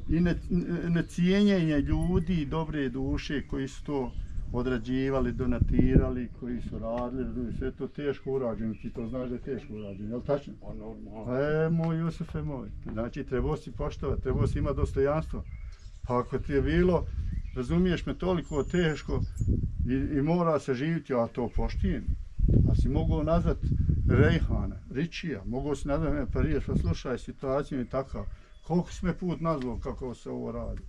i ne, necijenjenje ljudi i dobre duše koji su to odrađivali, donatirali, koji su radili, sve to teško urađeno, ti to znaš da je teško urađeno, jel tačno? Pa normalno. E, moj Jusufe moj, znači trebao si poštovati, trebao si imati dostojanstvo. Pa ako ti je bilo, razumiješ me, toliko teško i, i mora se živjeti, ja to poštijem. A si mogao nazvat Rejhana, Ričija, mogao si nazvat me, pa riješ, pa slušaj situaciju i takav. Koliko si me put nazvao kako se ovo radi?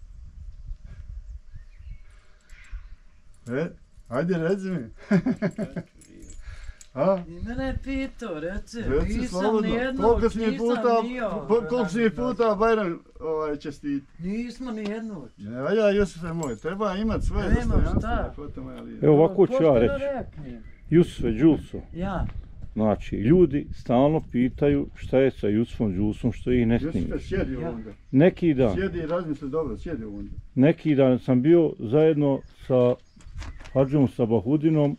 E, ajde reci mi. A? I mene je pitao, reci, Reci nisam slobodno. nijednog, Koliko si mi nisam puta, nio. koliko si mi puta Bajram ovaj, čestit? Nismo nijednog. Ne, a ja, Jusufe moj, treba imat svoje Nema dostojanstvo. šta. moja lijepa. Evo ovako ću ja reći. Jusufe, Đulso. Ja, Znači, ljudi stalno pitaju šta je sa Jusufom Đulsom što ih ne snimi. Jusufe, sjedi Ja. onda. Neki dan, Sjedi i razmisli dobro, sjedi onda. neki dan sam bio zajedno sa Hadžom Sabahudinom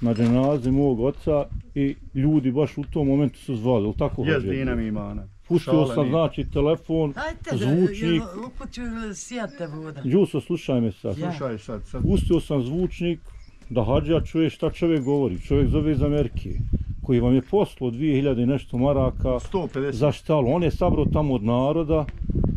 na dženazi mog oca i ljudi baš u tom momentu su zvali, ili tako Jes? Dina mi imana. Pustio Šala sam, nije. znači, telefon, ajte zvučnik. jel u kuću ili sjete voda. Đulso, slušaj me sad. Ja. Slušaj sad, sad. Pustio sam zvučnik da Hadža čuje šta čovjek govori. Čovjek zove iz Amerike, koji vam je poslao 2000 i nešto maraka 150. za štalu. On je sabrao tamo od naroda,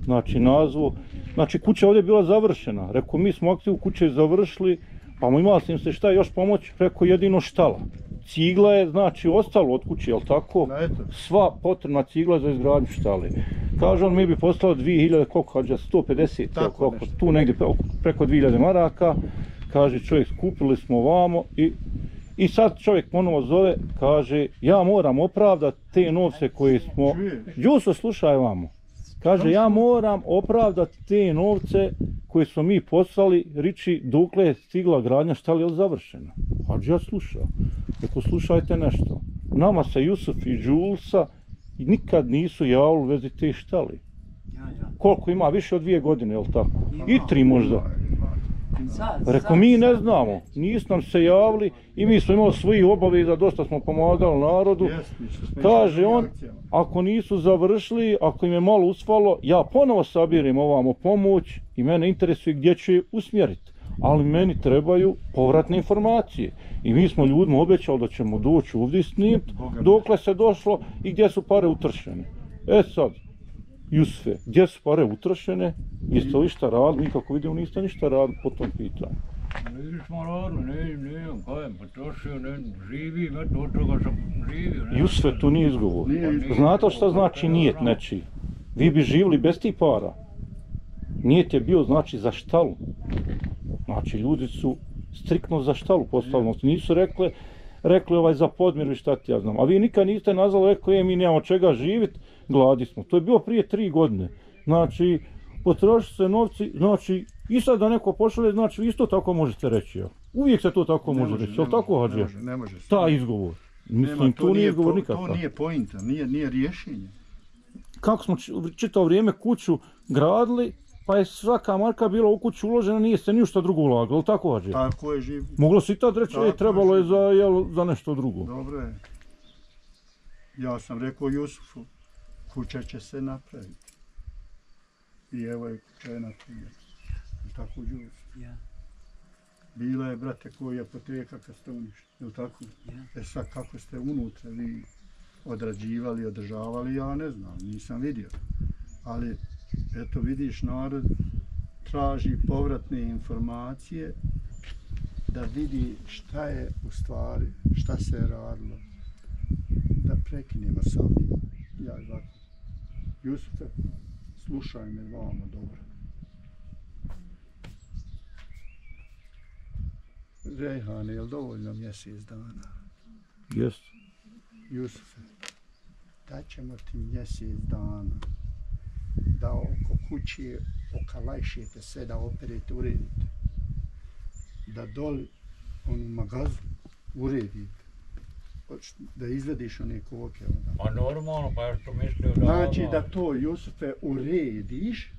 znači nazvu. Znači kuća ovdje je bila završena. Rekao mi smo akciju kuće završili, pa mu imali sam se šta još pomoć, rekao jedino štala. Cigla je znači ostalo od kuće, jel tako? Na eto. Sva potrebna cigla za izgradnju štale. Kaže on mi bi poslao 2000, koliko Hadža, 150, jel Tako koliko, nešto. tu negdje preko, preko 2000 maraka. Kaže čovjek skupili smo vamo i I sad čovjek ponovo zove, kaže, ja moram opravdati te novce koje smo... Đuso, slušaj vamo. Kaže, ja moram opravdati te novce koje smo mi poslali, riči, dokle je stigla gradnja, šta li je završena? Hađi ja slušao. Rekao, slušajte nešto. Nama se Jusuf i Đulsa nikad nisu javili u vezi te štali. Koliko ima? Više od dvije godine, je li tako? I tri možda. Sad, mi ne znamo, nisu nam se javili i mi smo imali svojih obaveza, dosta smo pomagali narodu. Kaže on, ako nisu završili, ako im je malo uspalo, ja ponovo sabirim ovamo pomoć i mene interesuje gdje ću je usmjeriti. Ali meni trebaju povratne informacije. I mi smo ljudima obećali da ćemo doći ovdje snimiti, dokle se došlo i gdje su pare utršene. E sad, Jusufe, gdje su pare utrošene, jeste li šta radili, mi kako vidimo niste ništa radili po tom pitanju. Nismo radili, ne, ne, kajem, potrošio, ne, živim, eto, od toga sam živio. ne. Jusfe, to nije izgovor. Znate šta znači nijet nečiji? Vi bi živjeli bez tih para. Nijet je bio znači za štalu. Znači ljudi su striktno za štalu postavljeno. Nisu rekli, rekli ovaj za podmiru i šta ti ja znam. A vi nikad niste nazvali, rekli, je mi nemamo čega živit, gladi smo. To je bilo prije tri godine. Znači, potroši se novci, znači, i sad da neko pošalje, znači, isto tako možete reći. Ja. Uvijek se to tako Ne može, može, reći, jel tako, Hađija? ne može, ne može. Ta izgovor. Mislim, Nema, to, nije izgovor po- nikakav. To nije pojinta, nije, nije rješenje. kako smo či- čitavo vrijeme kuću gradili, pa je svaka marka bila u kuću uložena, nije se ništa drugo ulagalo, tako Hađe? Tako je živ. Moglo se i tad reći, Tako e, je trebalo je živ. za, jel, za nešto drugo. Dobro je. Ja sam rekao Jusufu, kuća će se napraviti. I evo je kuća je napravljena. Tako Jusuf? Ja. Bila je, brate, koja apoteka kad ste unišli. Jel tako? Ja. E sad kako ste unutra vi odrađivali, održavali, ja ne znam, nisam vidio. Ali, eto vidiš, narod traži povratne informacije da vidi šta je u stvari, šta se je radilo. Da prekinemo sad ja i ovako. Jusufe, slušaj me vamo dobro. Rejhane, je li dovoljno mjesec dana? Jest. Jusufe, daćemo ti mjesec dana da oko kuće okalajšete sve, da operete, uredite. Da doli onu magazu uredite. Da izvediš one koke. onda. Pa normalno, pa ja što mislio da... Znači ono, da to Jusufe urediš,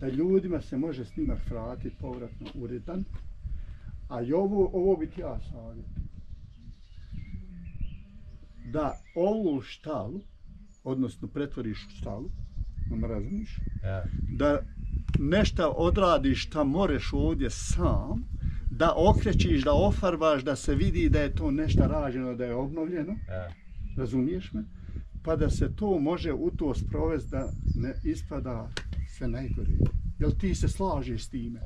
da ljudima se može snimak vratiti povratno uredan, a i ovo, ovo bi ti ja savjet. Da ovu štalu, odnosno pretvoriš u štalu, nam razumiješ, Ja. da nešto odradiš šta moreš ovdje sam, da okrećiš, da ofarbaš, da se vidi da je to nešto rađeno, da je obnovljeno, Ja. razumiješ me? Pa da se to može u to sprovesti da ne ispada sve najgore. Jel ti se slažeš s time?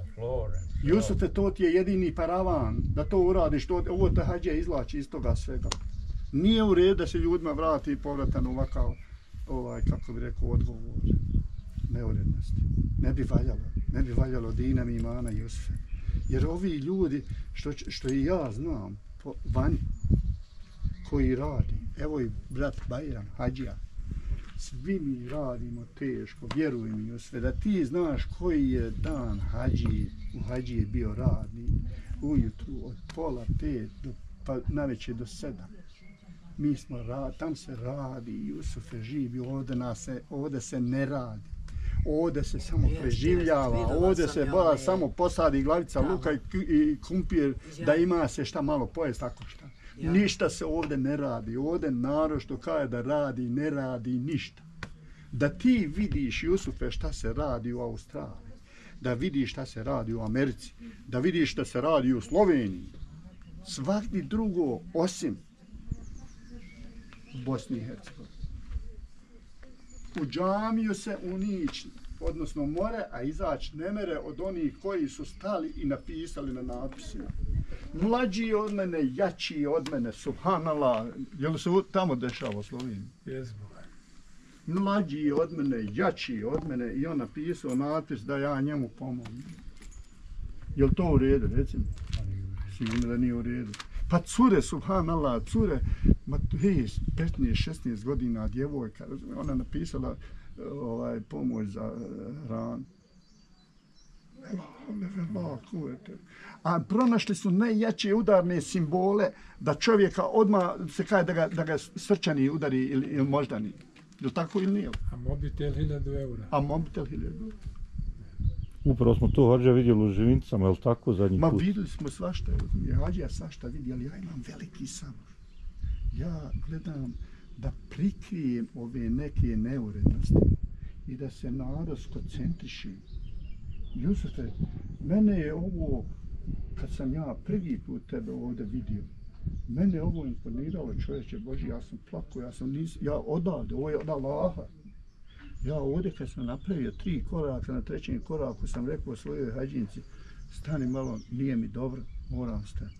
Jusufe, to ti je jedini paravan da to uradiš, to, ovo te hađe izlači iz toga svega. Nije u redu da se ljudima vrati povratan ovakav, ovaj, kako bi rekao, odgovor neurednosti. Ne bi valjalo, ne bi valjalo Dina mi i Jusufe. Jer ovi ljudi, što, što i ja znam, po, vani, koji radi, evo i brat Bajram, Hadžija, svi mi radimo teško, vjeruj mi sve da ti znaš koji je dan hađi, u Hadžiji bio radni, ujutru od pola pet do, pa na do sedam. Mi smo rad, tam se radi, Jusufe živi, ovdje, nas se, ovdje se ne radi. Ovdje se samo preživljava, ovdje sam se ja one- samo posadi glavica luka i, i kumpir Ja. da ima se šta malo pojest tako šta. Ja. Ništa se ovdje ne radi. Ovdje narod što kaže da radi, ne radi ništa. Da ti vidiš, Jusufe, šta se radi u Australiji, da vidiš šta se radi u Americi, da vidiš šta se radi u Sloveniji, svakdi drugo osim Bosni i Hercegovini. U džamiju se unići, odnosno more, a izaći ne mere od onih koji su stali i napisali na natpisima. Mlađi od mene, jači od mene, subhanallah, je li se tamo dešava u Sloveniji? Jezbo. mlađi od mene, jači od mene i on napisao natpis da ja njemu pomognem. Jel to u redu, reci mi? Sigurno da nije u redu. Pa cure, subhanallah, cure, ma hej, 15-16 godina djevojka, razumije, ona napisala ovaj, pomoć za eh, ran. A pronašli su najjače udarne simbole da čovjeka odmah se kaže da ga, da ga srčani udari ili, ili moždani. Je tako ili nije? A mobitel 1000 eura. A mobitel hiljadu. Upravo smo to Hađa vidjeli u Živincama, je li tako zadnji Ma put? vidjeli smo svašta, je Hađija svašta vidi, ali ja imam veliki san. Ja gledam da prikrijem ove neke neurednosti i da se narod skoncentriši. Jusufe, mene je ovo, kad sam ja prvi put tebe ovdje vidio, mene je ovo imponiralo čovječe Boži, ja sam plakao, ja sam nis, ja odavde, ovo je od Allaha. Ja ovdje kad sam napravio tri koraka, na trećem koraku sam rekao svojoj hađinci, stani malo, nije mi dobro, moram stati.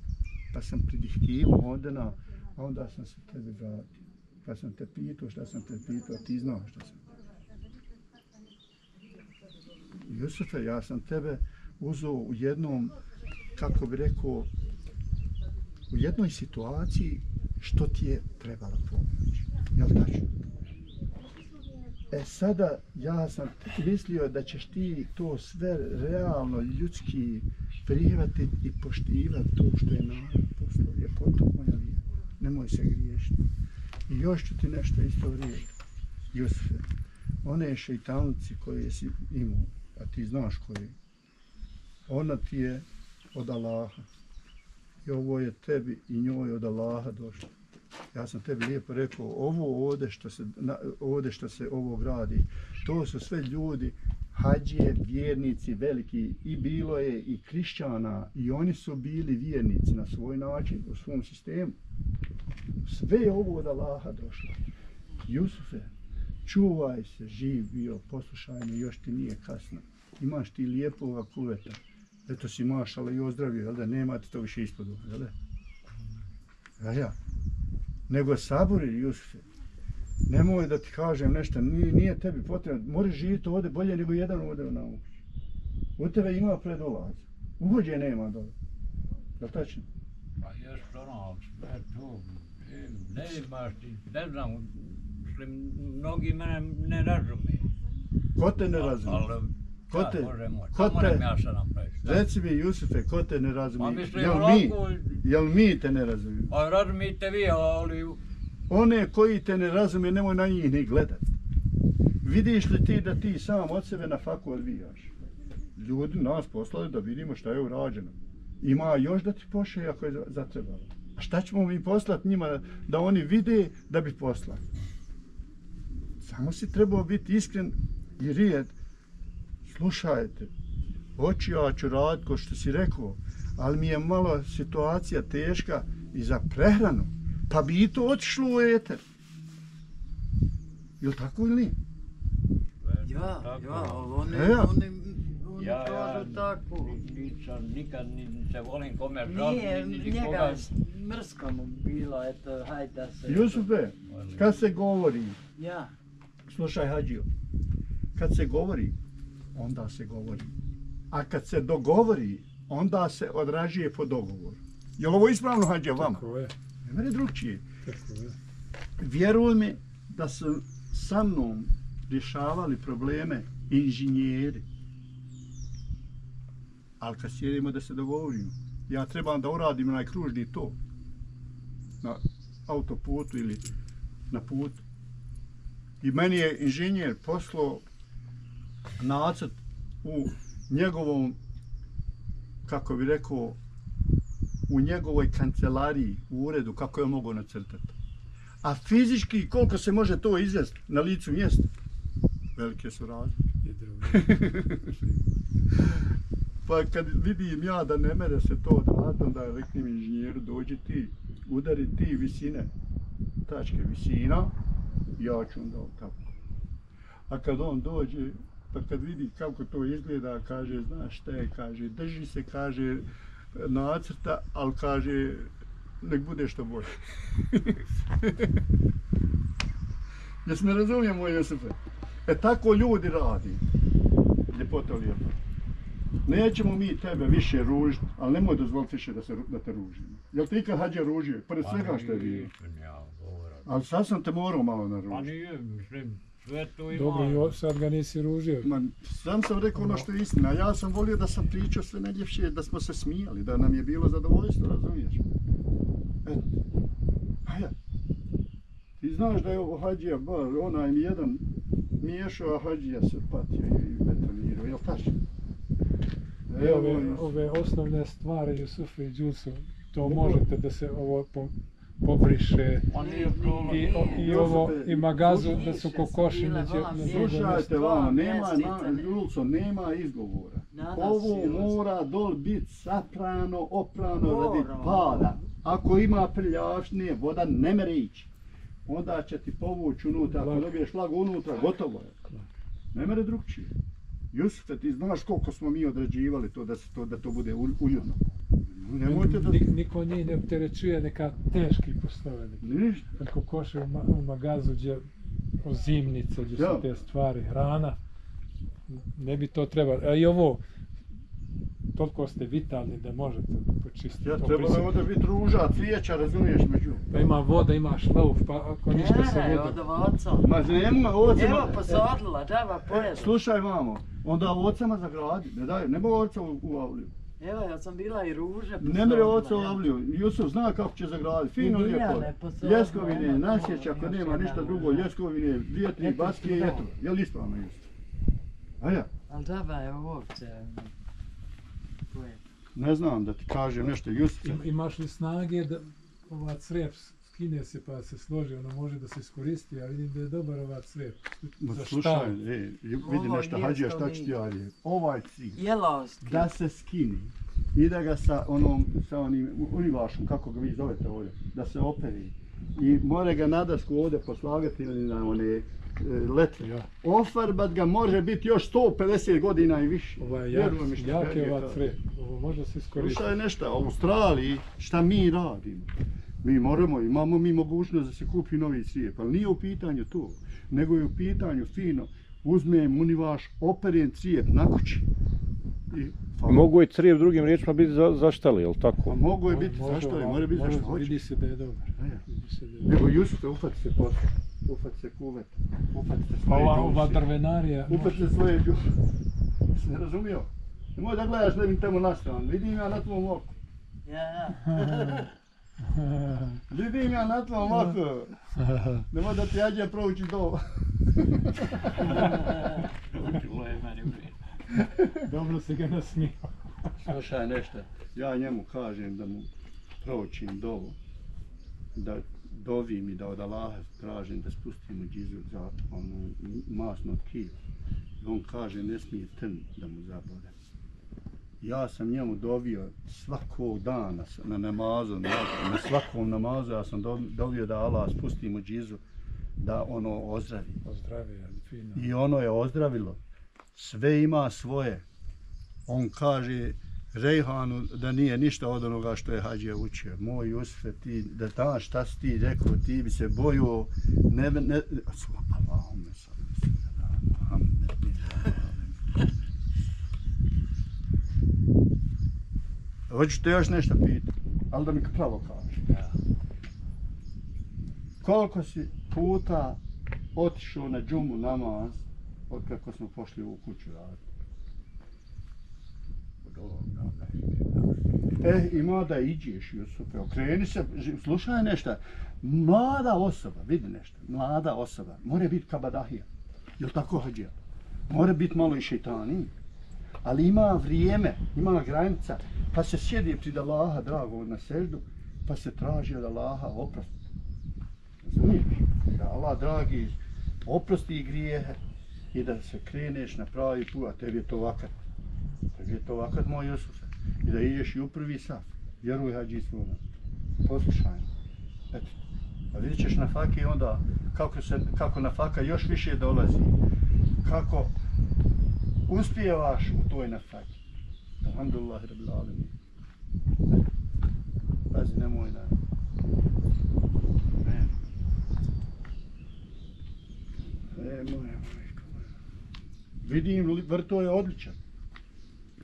Pa sam pridihtivo onda na, a onda sam se tebi vratio. Pa sam te pitao šta sam te pitao, ti znaš šta sam. Jusufe, ja sam tebe uzeo u jednom, kako bi rekao, u jednoj situaciji što ti je trebala pomoć. Jel tačno? E sada ja sam mislio da ćeš ti to sve realno ljudski prihvatiti i poštivati to što je narod poslao. Je potom moja vjera. Nemoj se griješiti. I još ću ti nešto isto reći. Jusufe, one šeitanci koje si imao, a ti znaš koje, ona ti je od Allaha. I ovo je tebi i njoj od Allaha došlo. Ja sam tebi lijepo rekao, ovo ovde što se, na, ovde što se ovo gradi, to su sve ljudi, hađije, vjernici veliki, i bilo je i krišćana, i oni su bili vjernici na svoj način, u svom sistemu. Sve je ovo od Allaha došlo. Jusufe, čuvaj se, živ bio, poslušaj me, još ti nije kasno. Imaš ti lijepova kuveta. Eto si mašala i ozdravio, jel da? Nemate to više ispod ovoga, jel da? Ja, ja. Nego sabori, Jusufe. Nemoj da ti kažem nešto, nije, nije tebi potrebno. Moraš živjeti ovdje bolje nego jedan ovdje na ovu. U tebe ima predolaz. Uvođe nema dole. Li tačno? Pa još ono, sve tu, e, ne imaš ti, ne znam, što mnogi mene ne razumije. Ko te ne razumije? Ali, Ko te, Bože moj, ko te, moram ja reci mi Jusufe, ko te ne Pa razumije? mislim, Jel mi, jel mi te ne razumiju? pa razumijete vi, ali One koji te ne razumije, nemoj na njih ni gledat. Vidiš li ti da ti sam od sebe na faku odvijaš? Ljudi nas poslali da vidimo šta je urađeno. Ima još da ti pošle ako je za- zatrebalo. A šta ćemo mi poslati njima da oni vide da bi poslali? Samo si trebao biti iskren i rijed. Slušajte, hoću ja ću raditi ko što si rekao, ali mi je malo situacija teška i za prehranu. Pa bi i to otišlo u eter. Jel tako ili nije? Ja, Tako. ja, ali oni, E, ja. oni, oni ja, ja kažu tako. ni- nisam nikad ni se volim kome Nije, žaliti, ni njega nikoga. mrsko mu bilo, eto, hajde da se... Jusufe, kad se govori, Ja, slušaj Hadžio, kad se govori, onda se govori. A kad se dogovori, onda se odražuje po dogovoru. Je li ovo ispravno Hadžio vama? Tako je, Ne mene drugčije. tako je. Vjeruj mi da su sa mnom rješavali probleme inženjeri. Ali kad sjedimo da se dogovorimo, ja trebam da uradim onaj kružni to na autoputu ili na putu. I meni je inženjer poslao nacrt u njegovom, kako bi rekao, u njegovoj kancelariji, u uredu, kako je on mogao nacrtati. A fizički, koliko se može to izvesti na licu mjesta? Velike su razlike. Pa kad vidim ja da ne mere se to odraditi, onda reknem inženjeru, dođi ti, udari ti visine, tačke visina, ja ću onda tako. A kad on dođe, pa kad vidi kako to izgleda, kaže, znaš šta je, kaže, drži se, kaže, nacrta, ali kaže, nek bude što bolje. Jes me razumije moj Josipe? E tako ljudi radi. Ljepota lijepa. Nećemo mi tebe više ružiti, ali nemoj dozvoliti više da, se, da te ružimo. Jel ti ikad hađe ružio? Pored Pa svega što je bilo. Ali sad sam te morao malo Pa naružiti. nije, mislim, sve to ima. Dobro, i o- sad ga nisi ružio. Ma, sam sam rekao ono što je istina. Ja sam volio da sam pričao sve najljepše, da smo se smijali, da nam je bilo zadovoljstvo, razumiješ? Eto. Ja. Ti znaš da je ovo hađija, bar onaj mi jedan miješao, a hađija se patio i betonirao, jel tačno? I ove, Evo, ove osnovne stvari Jusufe i Đusu, to možete da se ovo po, pobriše. Pa. I, i ovo, i magazu da su kokoši na, drugom mjestu. Slušajte vamo, nema, na. Julco, nema izgovora. Ovo mora dol biti saprano, oprano radi Mora. pada. Ako ima prljavšnije, voda ne mere ići. Onda će ti povući unutra, ako dobiješ lagu unutra, gotovo je. Ne mere drugčije. Jusufe, ti znaš koliko smo mi određivali to da se to da to bude uljudno. Nemojte da... Nik- Niko njih ne opterećuje neka teški poslove. Ništa. Ako koše u, ma, u magazu gdje zimnice, gdje su te stvari, hrana, ne bi to trebalo. A i ovo, toliko ste vitalni da možete počistiti. Ja treba da ovdje biti ruža, cvijeća, razumiješ među. Pa ima voda, ima šlauf, pa ako ništa se Ne, vode. od ovoca. Ma nema, ovce... Evo posodila, džaba E, pojela. slušaj mamo, onda ovcama zagradi, ne daj, ne mogu ovca u, u avliju. Evo, ja sam bila i ruže Ne mere ovca u avliju, Jusuf zna kako će zagraditi, fino lijepo. Ljeskovine, evo, nasjeć ako nema ništa drugo, ljeskovine, vjetri, Eto, baske i da. eto. Je li ispravno Jusuf? A ja, Ali džaba je uopće. Ne znam da ti kažem nešto, Jusuf. Im- Imaš li snage da ova crep skine se pa se složi, ono može da se iskoristi, a vidim da je dobar ova crep. Ma Za slušaj, štav. e, vidi Ovo nešto, hađija što šta ću ti ja reći. Ovaj cilj, Jelovski. da se skini i da ga sa onom, sa onim univašom, kako ga vi zovete ovdje, da se operi. I more ga na dasku ovdje poslagati ili na one letve. Ja. Ofarbat ga može biti još 150 godina i više. Ova je jak, je ova crep. Ovo može se iskoristiti. Slušaj nešto, u Australiji šta mi radimo? Mi moramo, imamo mi mogućnost da se kupi novi crijep, ali nije u pitanju to, nego je u pitanju fino, uzmem univaš, operen crijep na kući. I, pa, Mogu i crijev drugim riječima biti za, zaštali, jel pa tako? mogu je biti, je, ovako, mora biti zašto hoće. Vidi se da je dobar. A je Nego. Jusufe, ufati se posle, ufati se kuvet, ufati se svoje Ova, ova drvenarija, Ufati se svoje džuse. Jesi ne razumio? Nemoj da gledaš levim tamo na stranu, vidim ja na tvom oku. Ja, ja. Vidim ja na tvom oku. Nemoj da ti jađe prouči to. Ovo je meni u redu. dobro se ga nasmio. Slušaj nešto, ja njemu kažem da mu proučim dovu, da dovim i da od Allaha tražim da spustim mu džizu za onu masno tkivo. I on kaže ne smije trn da mu zabode. Ja sam njemu dovio svakog dana na namazu, na, na svakom namazu ja sam dov- dovio da Allah spusti mu džizu da ono ozdravi. Ozdravija, fino. I ono je ozdravilo. Sve ima svoje. On kaže Rejhanu da nije ništa od onoga što je Hadžija učio. Moj Jusufe, ti, da znaš šta si ti rekao, ti bi se bojio, ne, ne, Ali. Hoću te još nešto pitati, ali da mi pravo kažeš. Koliko si puta otišao na džumu namaz od kako smo pošli u kuću raditi? Od ovoga, ne. E, ima da iđeš, Jusufe, okreni se, slušaj nešto. Mlada osoba, vidi nešto, mlada osoba, mora biti kabadahija. Jel tako hađija? Mora biti malo i šeitani. Ali ima vrijeme, ima granica, pa se sjedi pred Allaha dragog na seždu, pa se traži od Allaha oprost. Razumiješ? Da Allah dragi oprosti grijehe i da se kreneš na pravi put, a tebi je to vakat. Tebi je to vakat, moj Jususe. I da ideš i u prvi saf. Vjeruj hađi svoma. Poslušaj. Eto. A vidjet ćeš na faki onda kako, se, kako na faka još više dolazi. Kako uspijevaš u toj na faki. Alhamdulillah, rabbil alamin. Pazi, nemoj da... Ne. E, moja. Vidim, vrto je odličan.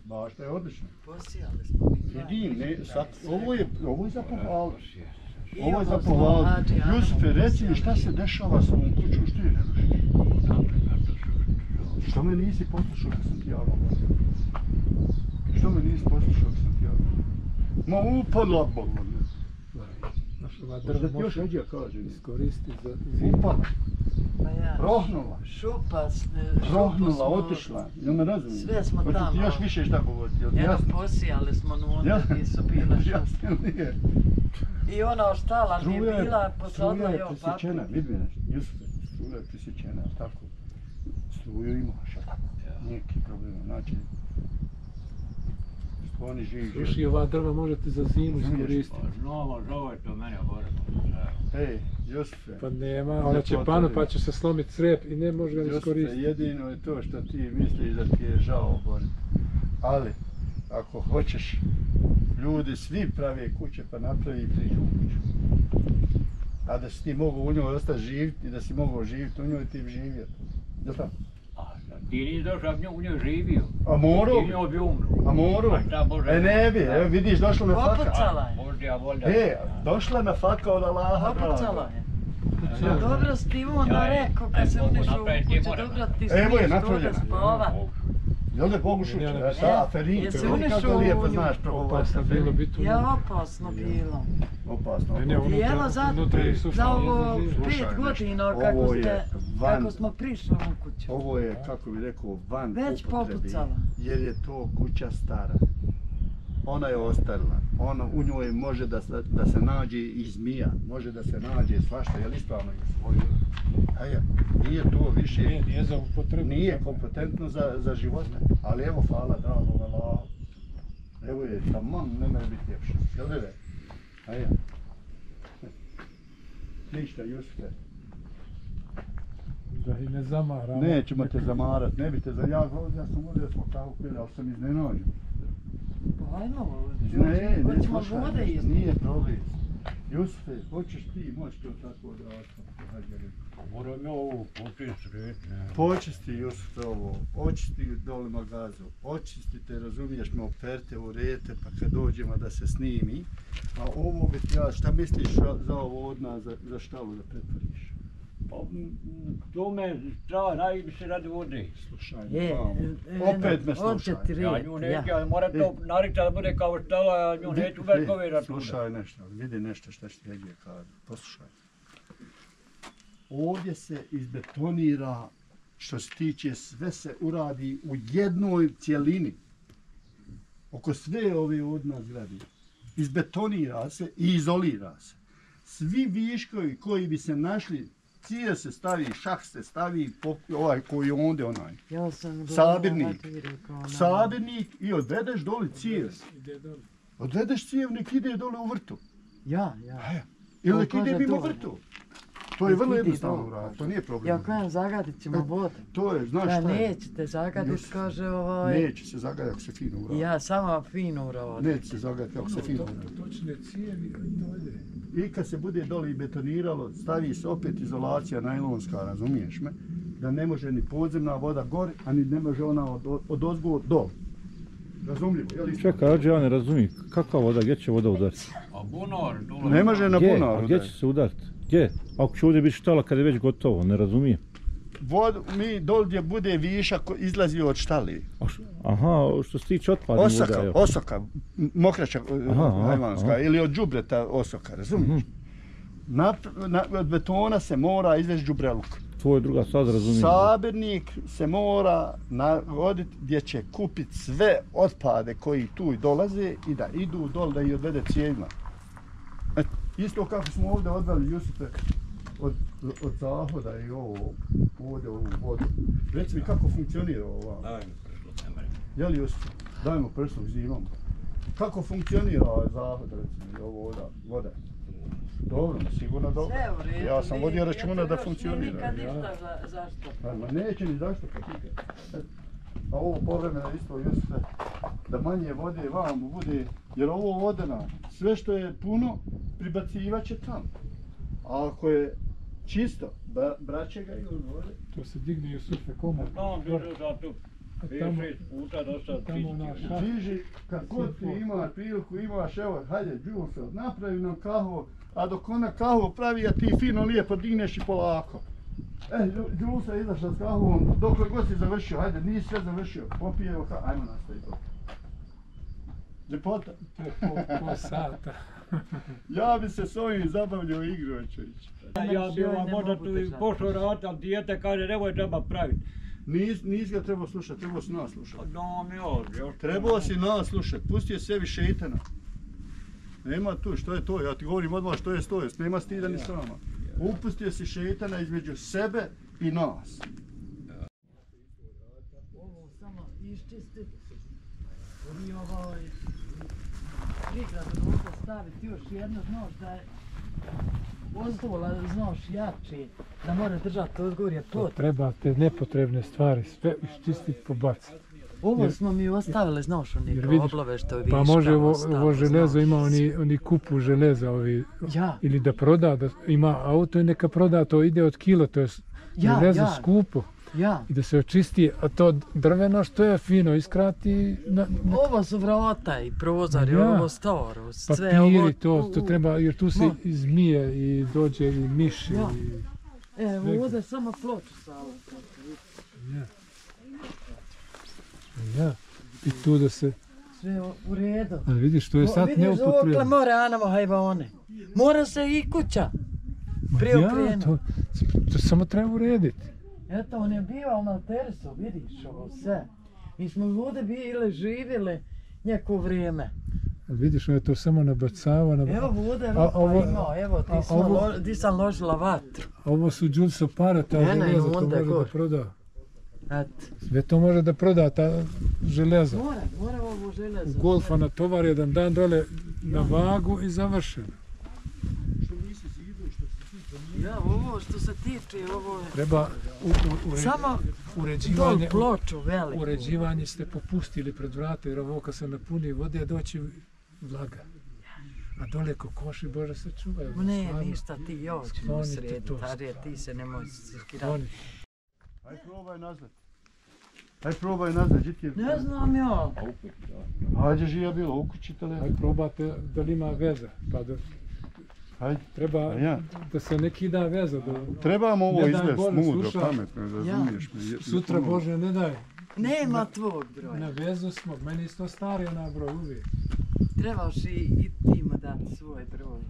Baš da je odličan. Posijali smo mi. Vidim, ne, sad, ovo je, ovo je za pohvalu. Ovo je za pohvalu. Jusufe, reci mi šta se dešava sa ovom kućom, što je ne? Što me nisi poslušao kad sam ti ja govorio? Što me nisi poslušao kad sam ti ja govorio? Ma upadla bolno. Znaš, ova još može Eđija kaže. iskoristiti za. Upadla, Pa ja. rohnula, Šupa, rohnula, smo- otišla. Jel me razumiješ? Sve smo Hoću ti tamo. još više šta govoriti, jel ti Jedno jasno? posijali smo nutra Jel? gdje su bile. Jasno nije? I ona ostala gdje je Struja je, bila, struja je papu. vidi me nešto, Jusufe, struja je presjećena, jel tako? Struju imaš, tako? Neki problem, znači, Oni živi. Još i ova drva možete za zimu iskoristiti. Pa znamo, zove to mene gore. Ej, Josife. Pa nema, Ne ona će panu pa će se slomiti crep i ne može ga Josipe, iskoristiti. jedino je to što ti misliš da ti je žao Bori. Ali, ako hoćeš, ljudi svi prave kuće pa napravi priču kuću. A da si ti mogu u njoj ostati živjeti i da si mogao živjeti u njoj, ti bi živio. Jel tako? Ti nisi došao, njoj- u njoj živio. A morao Ti bi. njoj bi umro. A morao Pa bi. šta Bože? E ne bi, evo vidiš, došla me faka. Opucala je. Božja volja. E, došla me faka od Allaha. Opucala je. Dobro si ti onda rekao kad se unišu u kuću, dobro ti smiješ ovdje spava. Jel da je Bogu šuće? Ne, ne, E, Sa aferin, Jesi kako unišao lijepo u nju? znaš Opasno bilo aferin. biti u Je njoj. opasno bilo. Opasno. Ne, ne, opasno. I evo unutra, za, unutra ovo pet godina kako ste, van- kako smo prišli u kuću. Ovo je, kako bi rekao, van Već upotrebi, popucala. jer je to kuća stara. Ona je ostarila. Ona, u njoj može da, se- da se nađe i zmija, može da se nađe svašta, je li ispravno je svoju? A ja, nije to više, Nije, nije za upotrebu. nije kompetentno za, za živote, ali evo, hvala dragom Allahu. Evo je, tamam, ne može biti ljepše. Jel da je? A ja. Ništa, Jusufe. Da i ne zamaramo. Nećemo te zamarat, ne bi te za... Ja, ja sam ovdje smo kavu pili, ali sam iznenađen. Ajmo, Ne, ne, hoćemo slušaj, vode nešto, isti. nije problem. Jusufe, hoćeš ti moći to tako odrastati? Hajde, reci. Moram ja ovo počistiti. Počisti Jusufe ovo, očisti dole magazu, očistite, razumiješ me, operte, urete, pa kad dođemo da se snimi. A ovo bi ti ja, šta misliš za, za ovo od nas, za, za štalu da pretvoriš? To me strava najviše radi vode. Slušaj, Je, vamo. e, opet me e, slušaj. Ja nju ja. neću, ja moram to narikta da bude kao štala, ja nju neću bez ove računa. Slušaj nešto, vidi nešto što ti Egije kaže. Poslušaj. Ovdje se izbetonira što se tiče sve se uradi u jednoj cijelini. Oko sve ove od nas zgrade. Izbetonira se i izolira se. Svi viškovi koji bi se našli, cije se stavi, šah se stavi, pok- ovaj koji je ondje onaj. Ja sam Sabirnik. na- Sabirnik i odvedeš doli cijev. Ide dole. Odvedeš cijev, nek ide dole u vrtu. Ja, ja. Ili On nek ide mimo vrtu. To je vrlo jednostavno dole, uraditi, to nije problem. Ja kažem, zagadit ćemo vodu. To je, znaš Ja šta je? nećete zagadit, Just- kaže ovaj. Neće se zagadati ako se fino uradi. Ja samo fino uradim. Neće se zagadati ako se fino To- uradi. Točne cijevi i dolje. I kad se bude doli betoniralo, stavi se opet izolacija najlonska, razumiješ me? Da ne može ni podzemna voda gore, a ni ne može ona od, od ozgo dol. Razumljivo, je li? Čekaj, Ađe, ja ne razumijem. Kakva voda, gdje će voda udariti? A bunar, dole. Ne može na bunar A gdje će udariti. se udariti? Gdje? Ako će ovdje biti štala kad je već gotovo, ne razumijem. Vodu, mi dol gdje bude višak ko- izlazi od štali. Aha, što se tiče otpadnih voda, Osoka, osoka, m- mokraća Aha, aha, najmanska, ili od đubreta osoka, razumiješ? Mhm. Na, na, od betona se mora izvesti đubreluk. To je druga stvar, razumijem. Sabirnik se mora navoditi gdje će kupiti sve otpade koji tu dolaze i da idu dol da ih odvede cijevima. Isto kako smo ovdje odveli Jusufe od, od zahoda i ovo, ovdje ovu vodu. Reci mi kako funkcionira ovo. Daj mi pršlo, ne mre. Je li Jusufe? Dajmo prsluk zimom. Kako funkcionira ovaj zahod, recimo, i ovo voda? voda? Dobro, sigurno dobro. Sve u redu. Ja sam vodio ja računa to da još funkcionira. Nikad ja. ništa za, zašto. Pa, ma neće ni zašto pa A ovo povremeno isto jeste da manje vode vam bude, jer ovo vodena, sve što je puno, pribacivat će tamo. A ako je čisto, bra, braće ga i od vode. To se digne i sufe komu. Tamo bi za tu. Tamo, puta do sad tamo šah. Diži, kad god ti ima priliku, imaš, evo, hajde, Đuso, napravi nam kahvu, a dok ona kahvu pravi, a ti fino lijepo digneš i polako. E, je izašla s kahvom, dokle god si završio, hajde, nisi sve završio, popije, evo, ka- ajmo nastavi to. Ljepota. Po, po, po sata. Ja bi se s ovim zabavljao igrao, čovječ. Ja bi vam ne možda tu i pošao raditi, ali dijete kaže nemoj treba praviti. Nis, nis ga trebao slušati, trebao si nas slušati. No mi ovdje, još. Trebao si nas slušati, pustio sebi šeitana. Nema tu, što je to? Ja ti govorim odmah što je to, nema stida ni srama. Upustio si šeitana između sebe i nas. Ovo samo iščistiti. I ovaj... Prigradu možda staviti još jedno, znaš da je ozdola, znaš, jači, da mora držati odgorje To treba te nepotrebne stvari sve iščistiti, pobaciti. Ovo Jer- smo mi ostavili, znaš, one vidiš, oblove što Pa viška može ovo, ovo železo znaš. ima oni, oni kupu železa ovi, Ja. ili da proda, da ima auto i neka proda, to ide od kilo, to je Ja, železo ja. skupo. Ja. I da se očisti, a to drveno što je fino iskrati, na, na Ovo su vrata i prozori, Ja. ovo staro, sve papiri, ovo... to, to treba, jer tu se i zmije i dođe i miši. Ja. I, Evo, ovdje samo ploču stalo. ja. Ja. I tu da se, Sve u- redu. a vidiš, to je sad Vidiš, okle neupotrebno. mora anamo hajvane. Mora se i kuća. Ma preokrenu. Ja, to, to samo treba urediti. Eto, on je bivao na tersu, vidiš ovo sve. Mi smo ovdje bili, živjeli neko vrijeme. Ali vidiš, on je to samo nabacava. Nab... Evo ovdje A ropa ovo- imao, evo ti, a smo ovo- lo, ti sam ložila vatru. Ovo su džulso para, ta ne, železa, to može da gore. proda. Eto. Sve to može da proda, ta železa. Mora, mora ovo železo. U golfa na tovar jedan dan dole na vagu i završeno. Ja, ovo što se tiče, ovo je... Treba u, u, ure, Samo uređivanje, dol ploču veliku. uređivanje ste popustili pred vrata, jer ovo kad se napuni vode doći vlaga. A dole kokoši, Bože se čuvaju. Ne, stvarno. ništa, ti ovo ćemo to, Tarije, ti se nemoj skirati. Sklonite. Aj probaj nazad. Aj probaj nazad, gdje ti je? Ne znam ja. Hađe žija bilo, u kući telefon. Aj probate da li ima veza, pa da Hajde. treba A ja? da se neki da veza. Da, Trebamo ovo izvest mudro, slušaj. pametno, razumiješ me. Je- Sutra ono- Bože ne daj. Nema tvog broja. Na vezu smo, meni isto stari ona broj uvijek. Trebaš i, i ti mu dati svoj broj.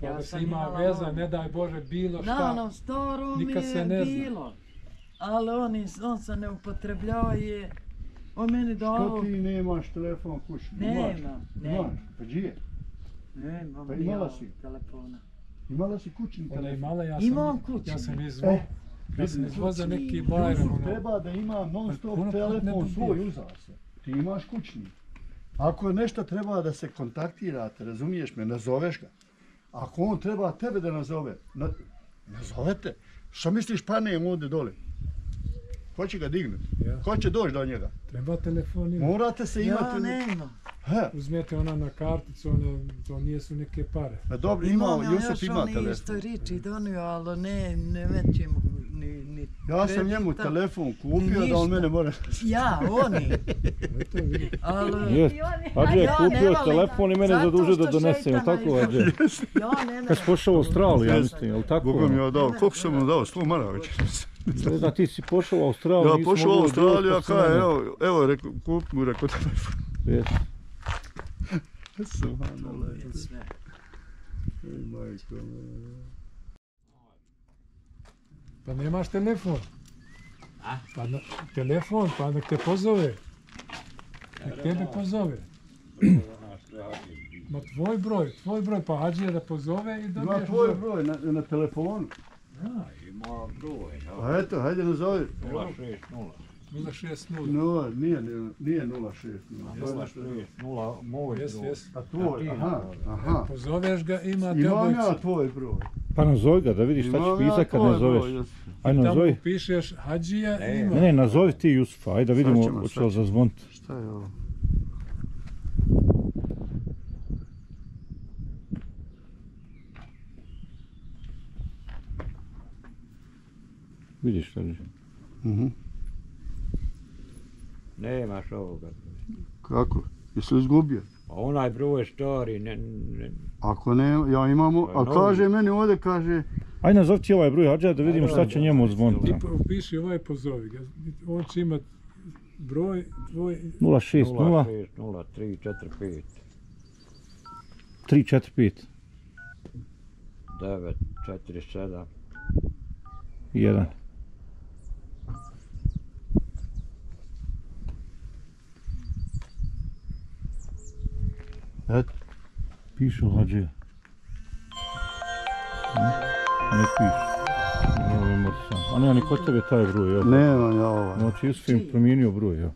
Pa da se sam ima veza, ono- ne daj Bože bilo Na šta. onom starom je ne zna. Ali on, is- on se ne upotrebljava je... On meni Što dao... ti nemaš telefon Imaš? nemam. Imaš? Pa gdje? Nemam Pa ni imala ja si? telefona. Imala si kućni Ona telefon? imala, ja sam, Imam kućni. ja sam izvo, E, ja sam vidim. izvo za neki bajram. Jusuf ono. treba da ima non stop ne telefon svoj bio. uza se. Ti imaš kućni. Ako je nešto treba da se kontaktirate, razumiješ me, nazoveš ga. Ako on treba tebe da nazove, na, nazovete. Što misliš panem ovdje dole? Ko će ga dignuti? Ja. Ko će doći do njega? Treba telefon imati. Morate se imati... Ja nemam. He, Uzmete ona na karticu, one, to nije su neke pare. pa dobro, ima, Imam ja Jusuf još ima oni telefon. isto riči donio, ali ne, ne većem ni, ni Ja sam njemu telefon kupio da on mene mora... Ja, oni. Ali... Jest. Je Ja ne kupio volim, telefon i mene zadužio da donesem, šeitana tako izlazi. Hađe? Ja ne Kad si pošao u Australiju, ja mislim, jel tako? Boga mi je dao, koliko sam mu dao? 100 maraka već. Ne znam, ti si pošao u Australiju, Ja pošao u Australiju, a pa kaj, si mene- evo, evo, rekao, kup mu, rekao telefon. Jest. Subhanallah. Sve. Ej, majko moja. Pa nemaš telefon. Pa na, telefon, pa nek te pozove. Nek tebe pozove. Ma tvoj broj, tvoj broj, pa Hadžija da pozove i Ima dobiješ tvoj broj na, na telefonu. Ima broj, Pa eto, hajde nazovi. 060. 060. No, nije, nije, nije 060. 060, moj Jes, broj. jes. A tvoj, aha, aha. Pozoveš ga, ima te Imam ja tvoj broj. Pa nazovi ga, da vidiš šta ćeš ja pisat kad tvoj ne broj, zoveš. jes. Aj Tamo nazovi. pišeš Hadžija ima. Ne, ne, nazovi ti Jusufa, ajde da vidimo ćemo, hoće sad li ćemo. zazvoniti. Šta je ovo? Vidiš šta je. Mhm. Nemaš ovoga. Kako? Jesi li izgubio? A onaj broj je stari, ne, ne, Ako ne, ja imamo, Pa a kaže meni ovdje, kaže, Aj nazovi ti ovaj broj Hadžija da vidimo šta će njemu zvoniti. Ti po- upiši ovaj pozovi ga. On će imat broj tvoj 060 060, 0345, 345 9, 47. 1. Eto, Pišu Hadžija. Ne, ne piše. Ne, ne. A ne, ni kod tebe taj broj, jel? nemam ja ovaj. Znači Jusuf im promijenio broj, jel?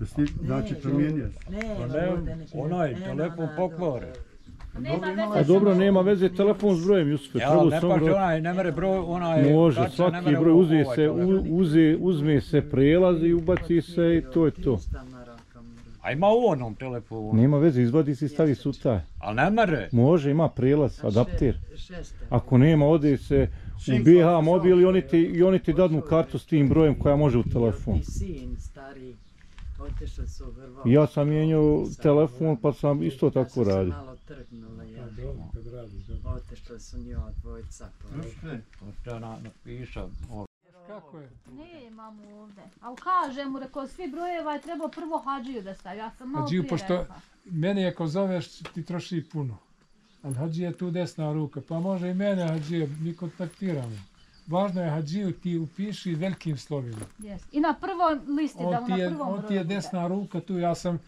Jesi ti, znači, promijenio si? Ne, Ne, onaj telefon pokvare. A dobro, nema veze telefon s brojem, Jusufe. Ja, ne broj- onaj, ne mere broj, onaj... Može, ne svaki mere broj uze ovaj se, u, telefon. uze, uzme se prelaz i ubaci se i to je to. A ima u onom telefonu. Nema veze, izvadi se i stavi taj. Ali ne mere. Može, ima prelaz, adapter. šeste. Ako nema, ode se u BH mobil i oni ti, i oni ti dadnu kartu s tim brojem koja može u telefon. Ti sin stari, otišli su u Hrvatsku. Ja sam mijenjao telefon pa sam isto tako Ja sam radio. se malo trgnula, ja. Kad radiš, da. Otišli su njoj dvojica. pa- To na, napisao. Kako je? Ne, imam ovdje. Ali kažem mu, rekao, svi brojeva je trebao prvo hađiju da stavi. Ja sam malo Hađiju, prije pošto rekla. meni ako zoveš ti troši puno. Ali Hadžija je tu desna ruka, pa može i mene Hadžija, mi kontaktiramo. Važno je Hadžiju ti upiši velikim slovima. Yes. I na prvoj listi, da On mu ti, na prvom on ti je bude. desna ruka tu, ja sam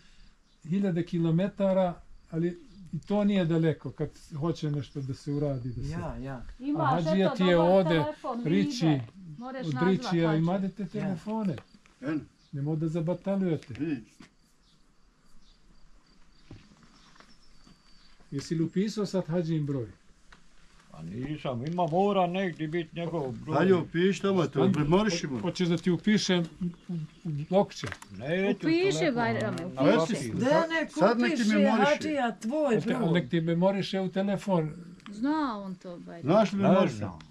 hiljade kilometara, ali i to nije daleko kad hoće nešto da se uradi. Da se... Ja, ja. A Imaš, Hadžija eto, ti je ovde, telefon, Riči. Moraš od Ričija, imate telefone. Eno, Nemo da zabatalujete. Jesi li upisao sad Hadžin broj? Pa nisam, ima mora negdje biti njegov broj. Hajde, upiši tamo to, premorišimo. Hoćeš da ti upišem lokće? Neću Upiši, Bajrame, upiši. Da ne Sad nek kupiš memoriši. Hadžija tvoj broj. nek ti memoriše u telefon. Zna on to, Bajram. Znaš li Ne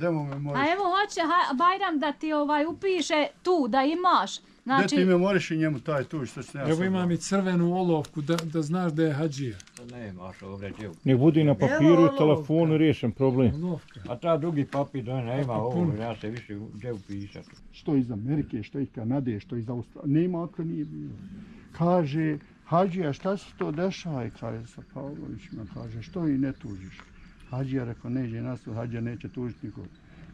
Demo memoriš. A evo hoće ha, Bajram da ti ovaj upiše tu, da imaš. Gdje ti Znači, memoriši njemu taj tu, što ću ja Evo imam i crvenu olovku da, da znaš da je Hadžija. To nemaš ovdje djevu. Nek budi na papiru i telefonu riješen problem. Olovka. A ta drugi papir da nema ovo, puno. ja se više gdje upisati. što iz Amerike, što iz Kanade, što iz Australije, nema ako nije bilo. Kaže, Hadžija, šta se to dešava? I kaže sa Pavlovićima, kaže, što i ne tužiš? Hađija rekao, neđe nas, hađija neće tužiti nikog.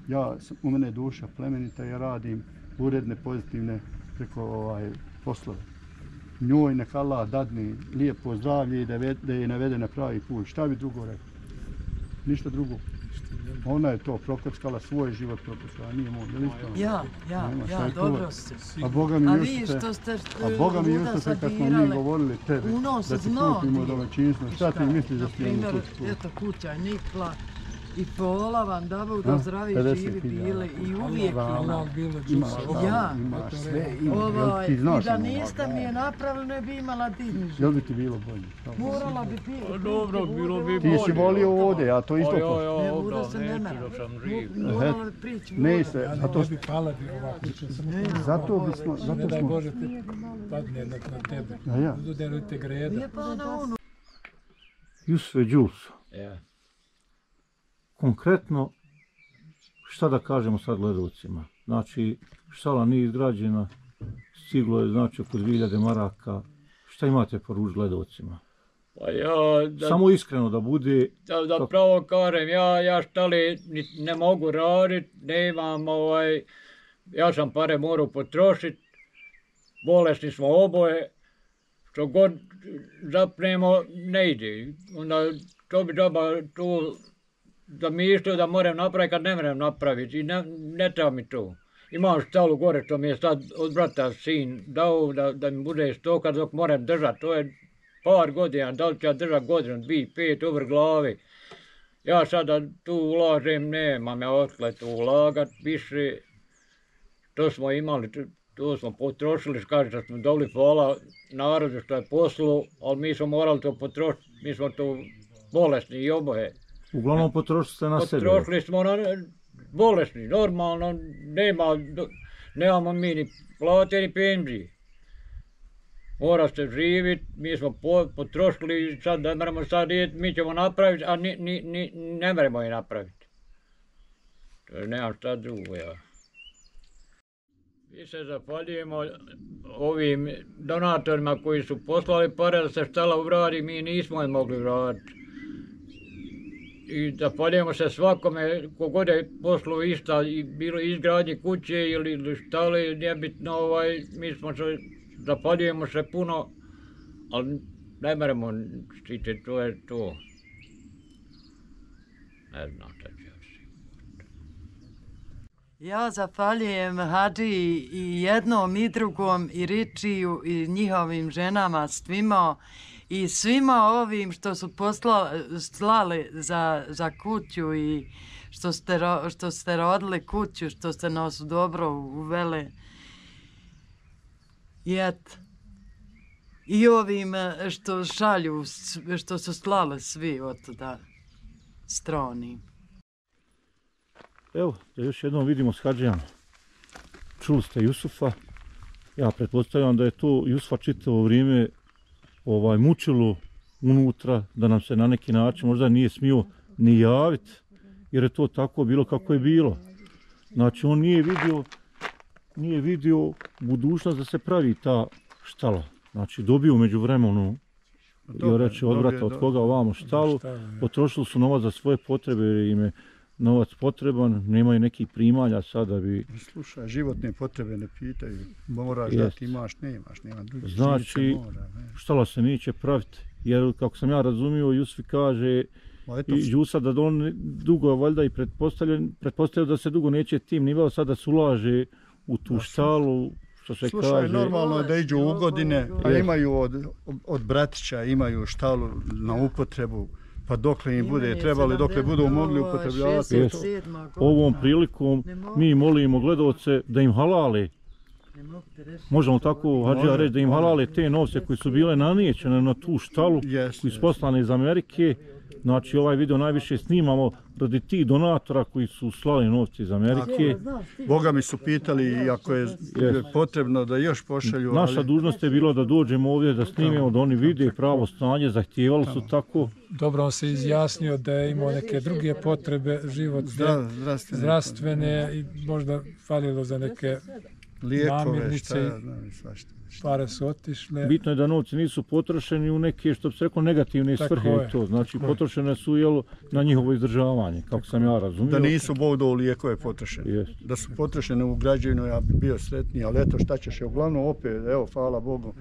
Ja, sam- u mene je duša plemenita, ja radim uredne, pozitivne preko ovaj, poslove. Njoj neka Allah dadne lijepo zdravlje i da, ve- da je navede na pravi put. Šta bi drugo rekao? Ništa drugo. Ona je to prokockala, svoj život prokockala, nije moj. Je li ispravno? Ja, ja, Nema, ja, to? dobro ste. A Boga mi što ste a Boga mi luda Jusufe kad smo mi govorili tebi unos da ti kupimo domaćinstvo, šta ti misliš da ti ono Na primjer, kuću? eto kuća nikla i pola vam da da zdravi 50 živi bili i uvijek Hvala. ima. Ima. Ja. ima sve, ima. Jel Ovaj, ti I znaš da ono? niste mi je napravili, ne bi imala diži. Jel bi ti bilo bolje? Morala bi ti... Pa dobro, bilo bi Ti si bolje. volio ovdje, ja to isto Oj, oj, poštujem. oj, Ne, ovdje, se ne živ. Morala bi prići. Ne se, Ja zato, ne bi pala bi ovako. zato bismo, Ne Ne zato daj smo, Bože ti padne na, tebe. a ja, Udarujte greda. Nije pa na onu. Jusufe Đulso, Ja. Konkretno, šta da kažemo sad gledalcima? Znači, štala nije izgrađena, stiglo je znači oko 2000 maraka. Šta imate poruč gledalcima? Pa ja, da, Samo iskreno da bude, da, da pravo kažem, ja, ja štali ni- ne mogu radit, nemam ovaj, ja sam pare morao potrošit, bolesni smo oboje, što god zapnemo ne ide. Onda to bi doba tu da mi isto da moram napraviti kad ne moram napraviti i ne, ne treba mi to. Imam štalu gore što mi je sad od brata sin dao da, da mi bude stoka dok moram držati. To je par godina, da li ću ja držati godinu, dvi, pet over glavi. Ja sada tu ulažem, nemam ja otkle tu ulagat više. To smo imali, to, to smo potrošili, kaže da smo dobili hvala narodu što je poslu, ali mi smo morali to potrošiti, mi smo to bolesni i oboje uglavnom potrošili se na sebe. Potrošili smo na bolesni, normalno, nema, nemamo mi ni plate ni penzije. Mora se živit, mi smo po, potrošili, sad ne moramo sad jet, mi ćemo napraviti, a ni, ni, ni, ne moramo je napraviti. To je nemam šta drugo, ja. Mi se zahvaljujemo ovim donatorima koji su poslali pare da se štala uradi, mi nismo je mogli uraditi i zahvaljujemo se svakome kogod je poslao išta, i bilo izgradnje kuće ili, štale, nebitno, ovaj, mi smo se, zahvaljujemo se puno, ali ne meremo štite, to je to. Ne znam šta ću ja reći. Ja zahvaljujem Hadži i jednom i drugom i Ričiju i njihovim ženama svima i svima ovim što su poslali slali za, za kuću i što ste, ro, što ste rodili kuću, što ste nas dobro uvele. I et, i ovim e, što šalju, što su slali svi od da strani. Evo, da još jednom vidimo s Hadžijama. Čuli ste Jusufa. Ja pretpostavljam da je to Jusufa čitavo vrijeme ovaj, mučilo unutra, da nam se na neki način možda nije smio ni javiti, jer je to tako bilo kako je bilo. Znači, on nije vidio, nije vidio budućnost da se pravi ta štala. Znači, dobio među vremenu i reče odvrata od koga ovamo štalu, potrošili su novac za svoje potrebe jer im je novac potreban, nemaju nekih primanja sad da bi... Slušaj, životne potrebe ne pitaju. Moraš Jest. dati, imaš, nemaš, nema drugi. Znači, štala se neće praviti. Jer, kako sam ja razumio, Jusfi kaže Ma eto, i Jusa da on dugo valjda i pretpostavljen, pretpostavljaju da se dugo neće tim nivao sada se ulaže u tu štalu, što se Slušaj, kaže. normalno je da iđu u godine, a imaju od, od bratića, imaju štalu na upotrebu, pa dokle im bude trebali, dokle 70, budu mogli upotrebljavati. 67 godina. Ovom prilikom mi molimo gledalce da im halale. Možemo tako, Hadžija, reći da im halale te novce koji su bile nanijećene na tu štalu, koji su jest. poslani iz Amerike. Znači, ovaj video najviše snimamo radi tih donatora koji su slali novce iz Amerike. Boga mi su pitali i ako je potrebno da još pošalju, Naša ali dužnost je bilo da dođemo ovdje da snimemo, da oni vide pravo stanje, zahtijevali su tako. Dobro on se izjasnio da je imao neke druge potrebe životne, Zdrav- zdravstvene zdravstvene i možda falilo za neke lijekove, šta namirnice ja znam svašta. Pare su otišle. Bitno je da novci nisu potrošeni u neke, što bi se rekao, negativne Tako svrhe je, i to. Znači, tako je. potrošene su jel, na njihovo izdržavanje, kako sam ja razumio. Da nisu Bodo lijekove potrošene. Jest. Da su potrošene u građevinu, ja bi bio sretniji, ali eto šta ćeš je uglavnom opet, evo, hvala Bogu.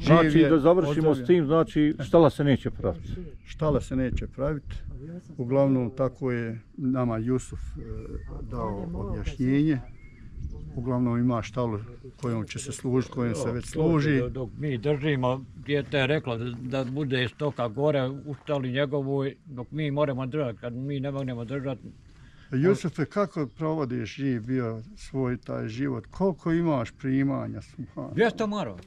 Znači, da završimo s tim, znači, štala se neće praviti. Štala se neće praviti. Uglavnom, tako je nama Jusuf e, dao objašnjenje. Uglavnom ima štalu kojom će se služiti, kojom se već služi. Dok- mi držimo, djete je rekla da, da bude stoka gore u štali njegovoj, dok mi moramo držati, kad mi ne mognemo držati, Jusufe, kako provodiš živ bio svoj taj život? Koliko imaš primanja? Subhan? 200 marova.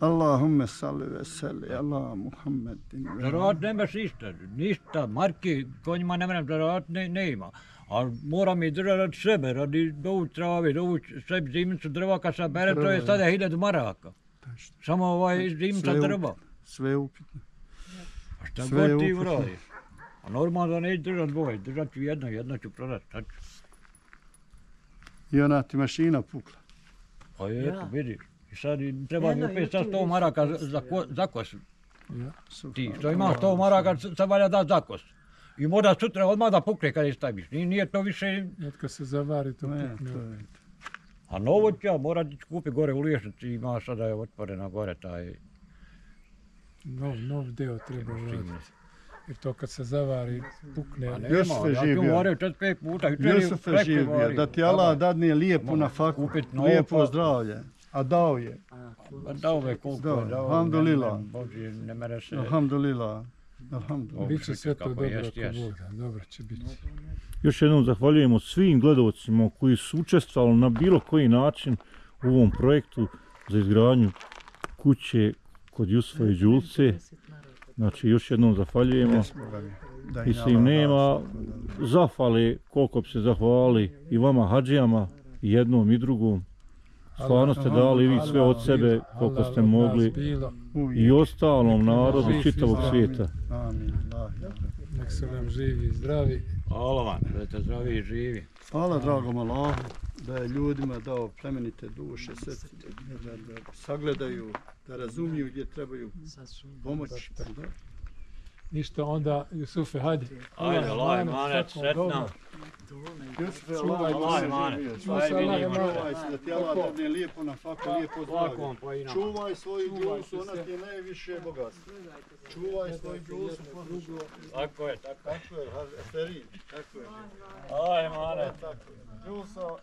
Allahumme salli ve salli ala Muhammedin. Zarat nemaš ništa, ništa, marki konjima ne moram zarat, ne, ne ima. A moram i držati radi sebe, radi dovuć trave, dovuć sve zimnicu drva, kad se bere, to je sada hiljadu maraka. Samo ovaj zimnica Sve drva. Sve je upitno. A šta sve god ti uradiš. A normalno da neću držati dvoje, držat ću jedno, jedno ću prodati. Sad ću. I ona ti mašina pukla. Pa je, eto, Ja. vidiš. I sad treba mi opet sad 100 više maraka za, za, ko, za kos. Subhan. Ti što imaš 100 maraka, sad valja da za kos. I mora sutra odmah da pukne kad je staviš. Nije, nije to više... Kad se zavari to Ne, pukne. to je A novo ću ja morat ići kupi gore u Liješnici, ima sada je otvorena gore taj... Nov, nov deo treba uraditi. Jer to kad se zavari, pukne. A Još nema, sve ja živio. ću vario 45 puta. jučer je živio, da ti Allah dadne lijepo na faku, kupit novo, lijepo pa- zdravlje. A dao je. Pa dao me koliko Dao, je dao. alhamdulillah. ne- ne- Bože, ne mere se... Alhamdulillah. Alhamdulillah. Biće sve to dobro jest, ako. Bog da. Dobro će biti. Još jednom zahvaljujemo svim gledalcima koji su učestvovali na bilo koji način u ovom projektu za izgradnju kuće kod Jusufa i Đulce. Znači, još jednom zahvaljujemo. Im Mislim, nema zahvali koliko bi se zahvalili i vama hađijama, i jednom i drugom. Stvarno ste dali vi sve od sebe koliko ste mogli Uvijek. i ostalom narodu čitavog svijeta. Amin. Nek su nam živi i zdravi. Hvala vam, da ste zdravi i živi. Hvala dragom Allahu da je ljudima dao plemenite duše, srce, da, da sagledaju, da razumiju gdje trebaju pomoći. Ništa onda, Jusufe, hajde. Ajde, laj, mane, sretno. Jusufe, Allah, se. Allah, mane. Čuvaj se, da ti Allah Tako. dadne lijepo na faku, lijepo zdravlje. vam pa. Čuvaj svoju džusu, ona ti je najviše bogatstvo. Čuvaj svoju džusu, poslušaj. Tako je, tako je. Tako je, Ferid, tako je. Aj, mane. Tako je. Džuso,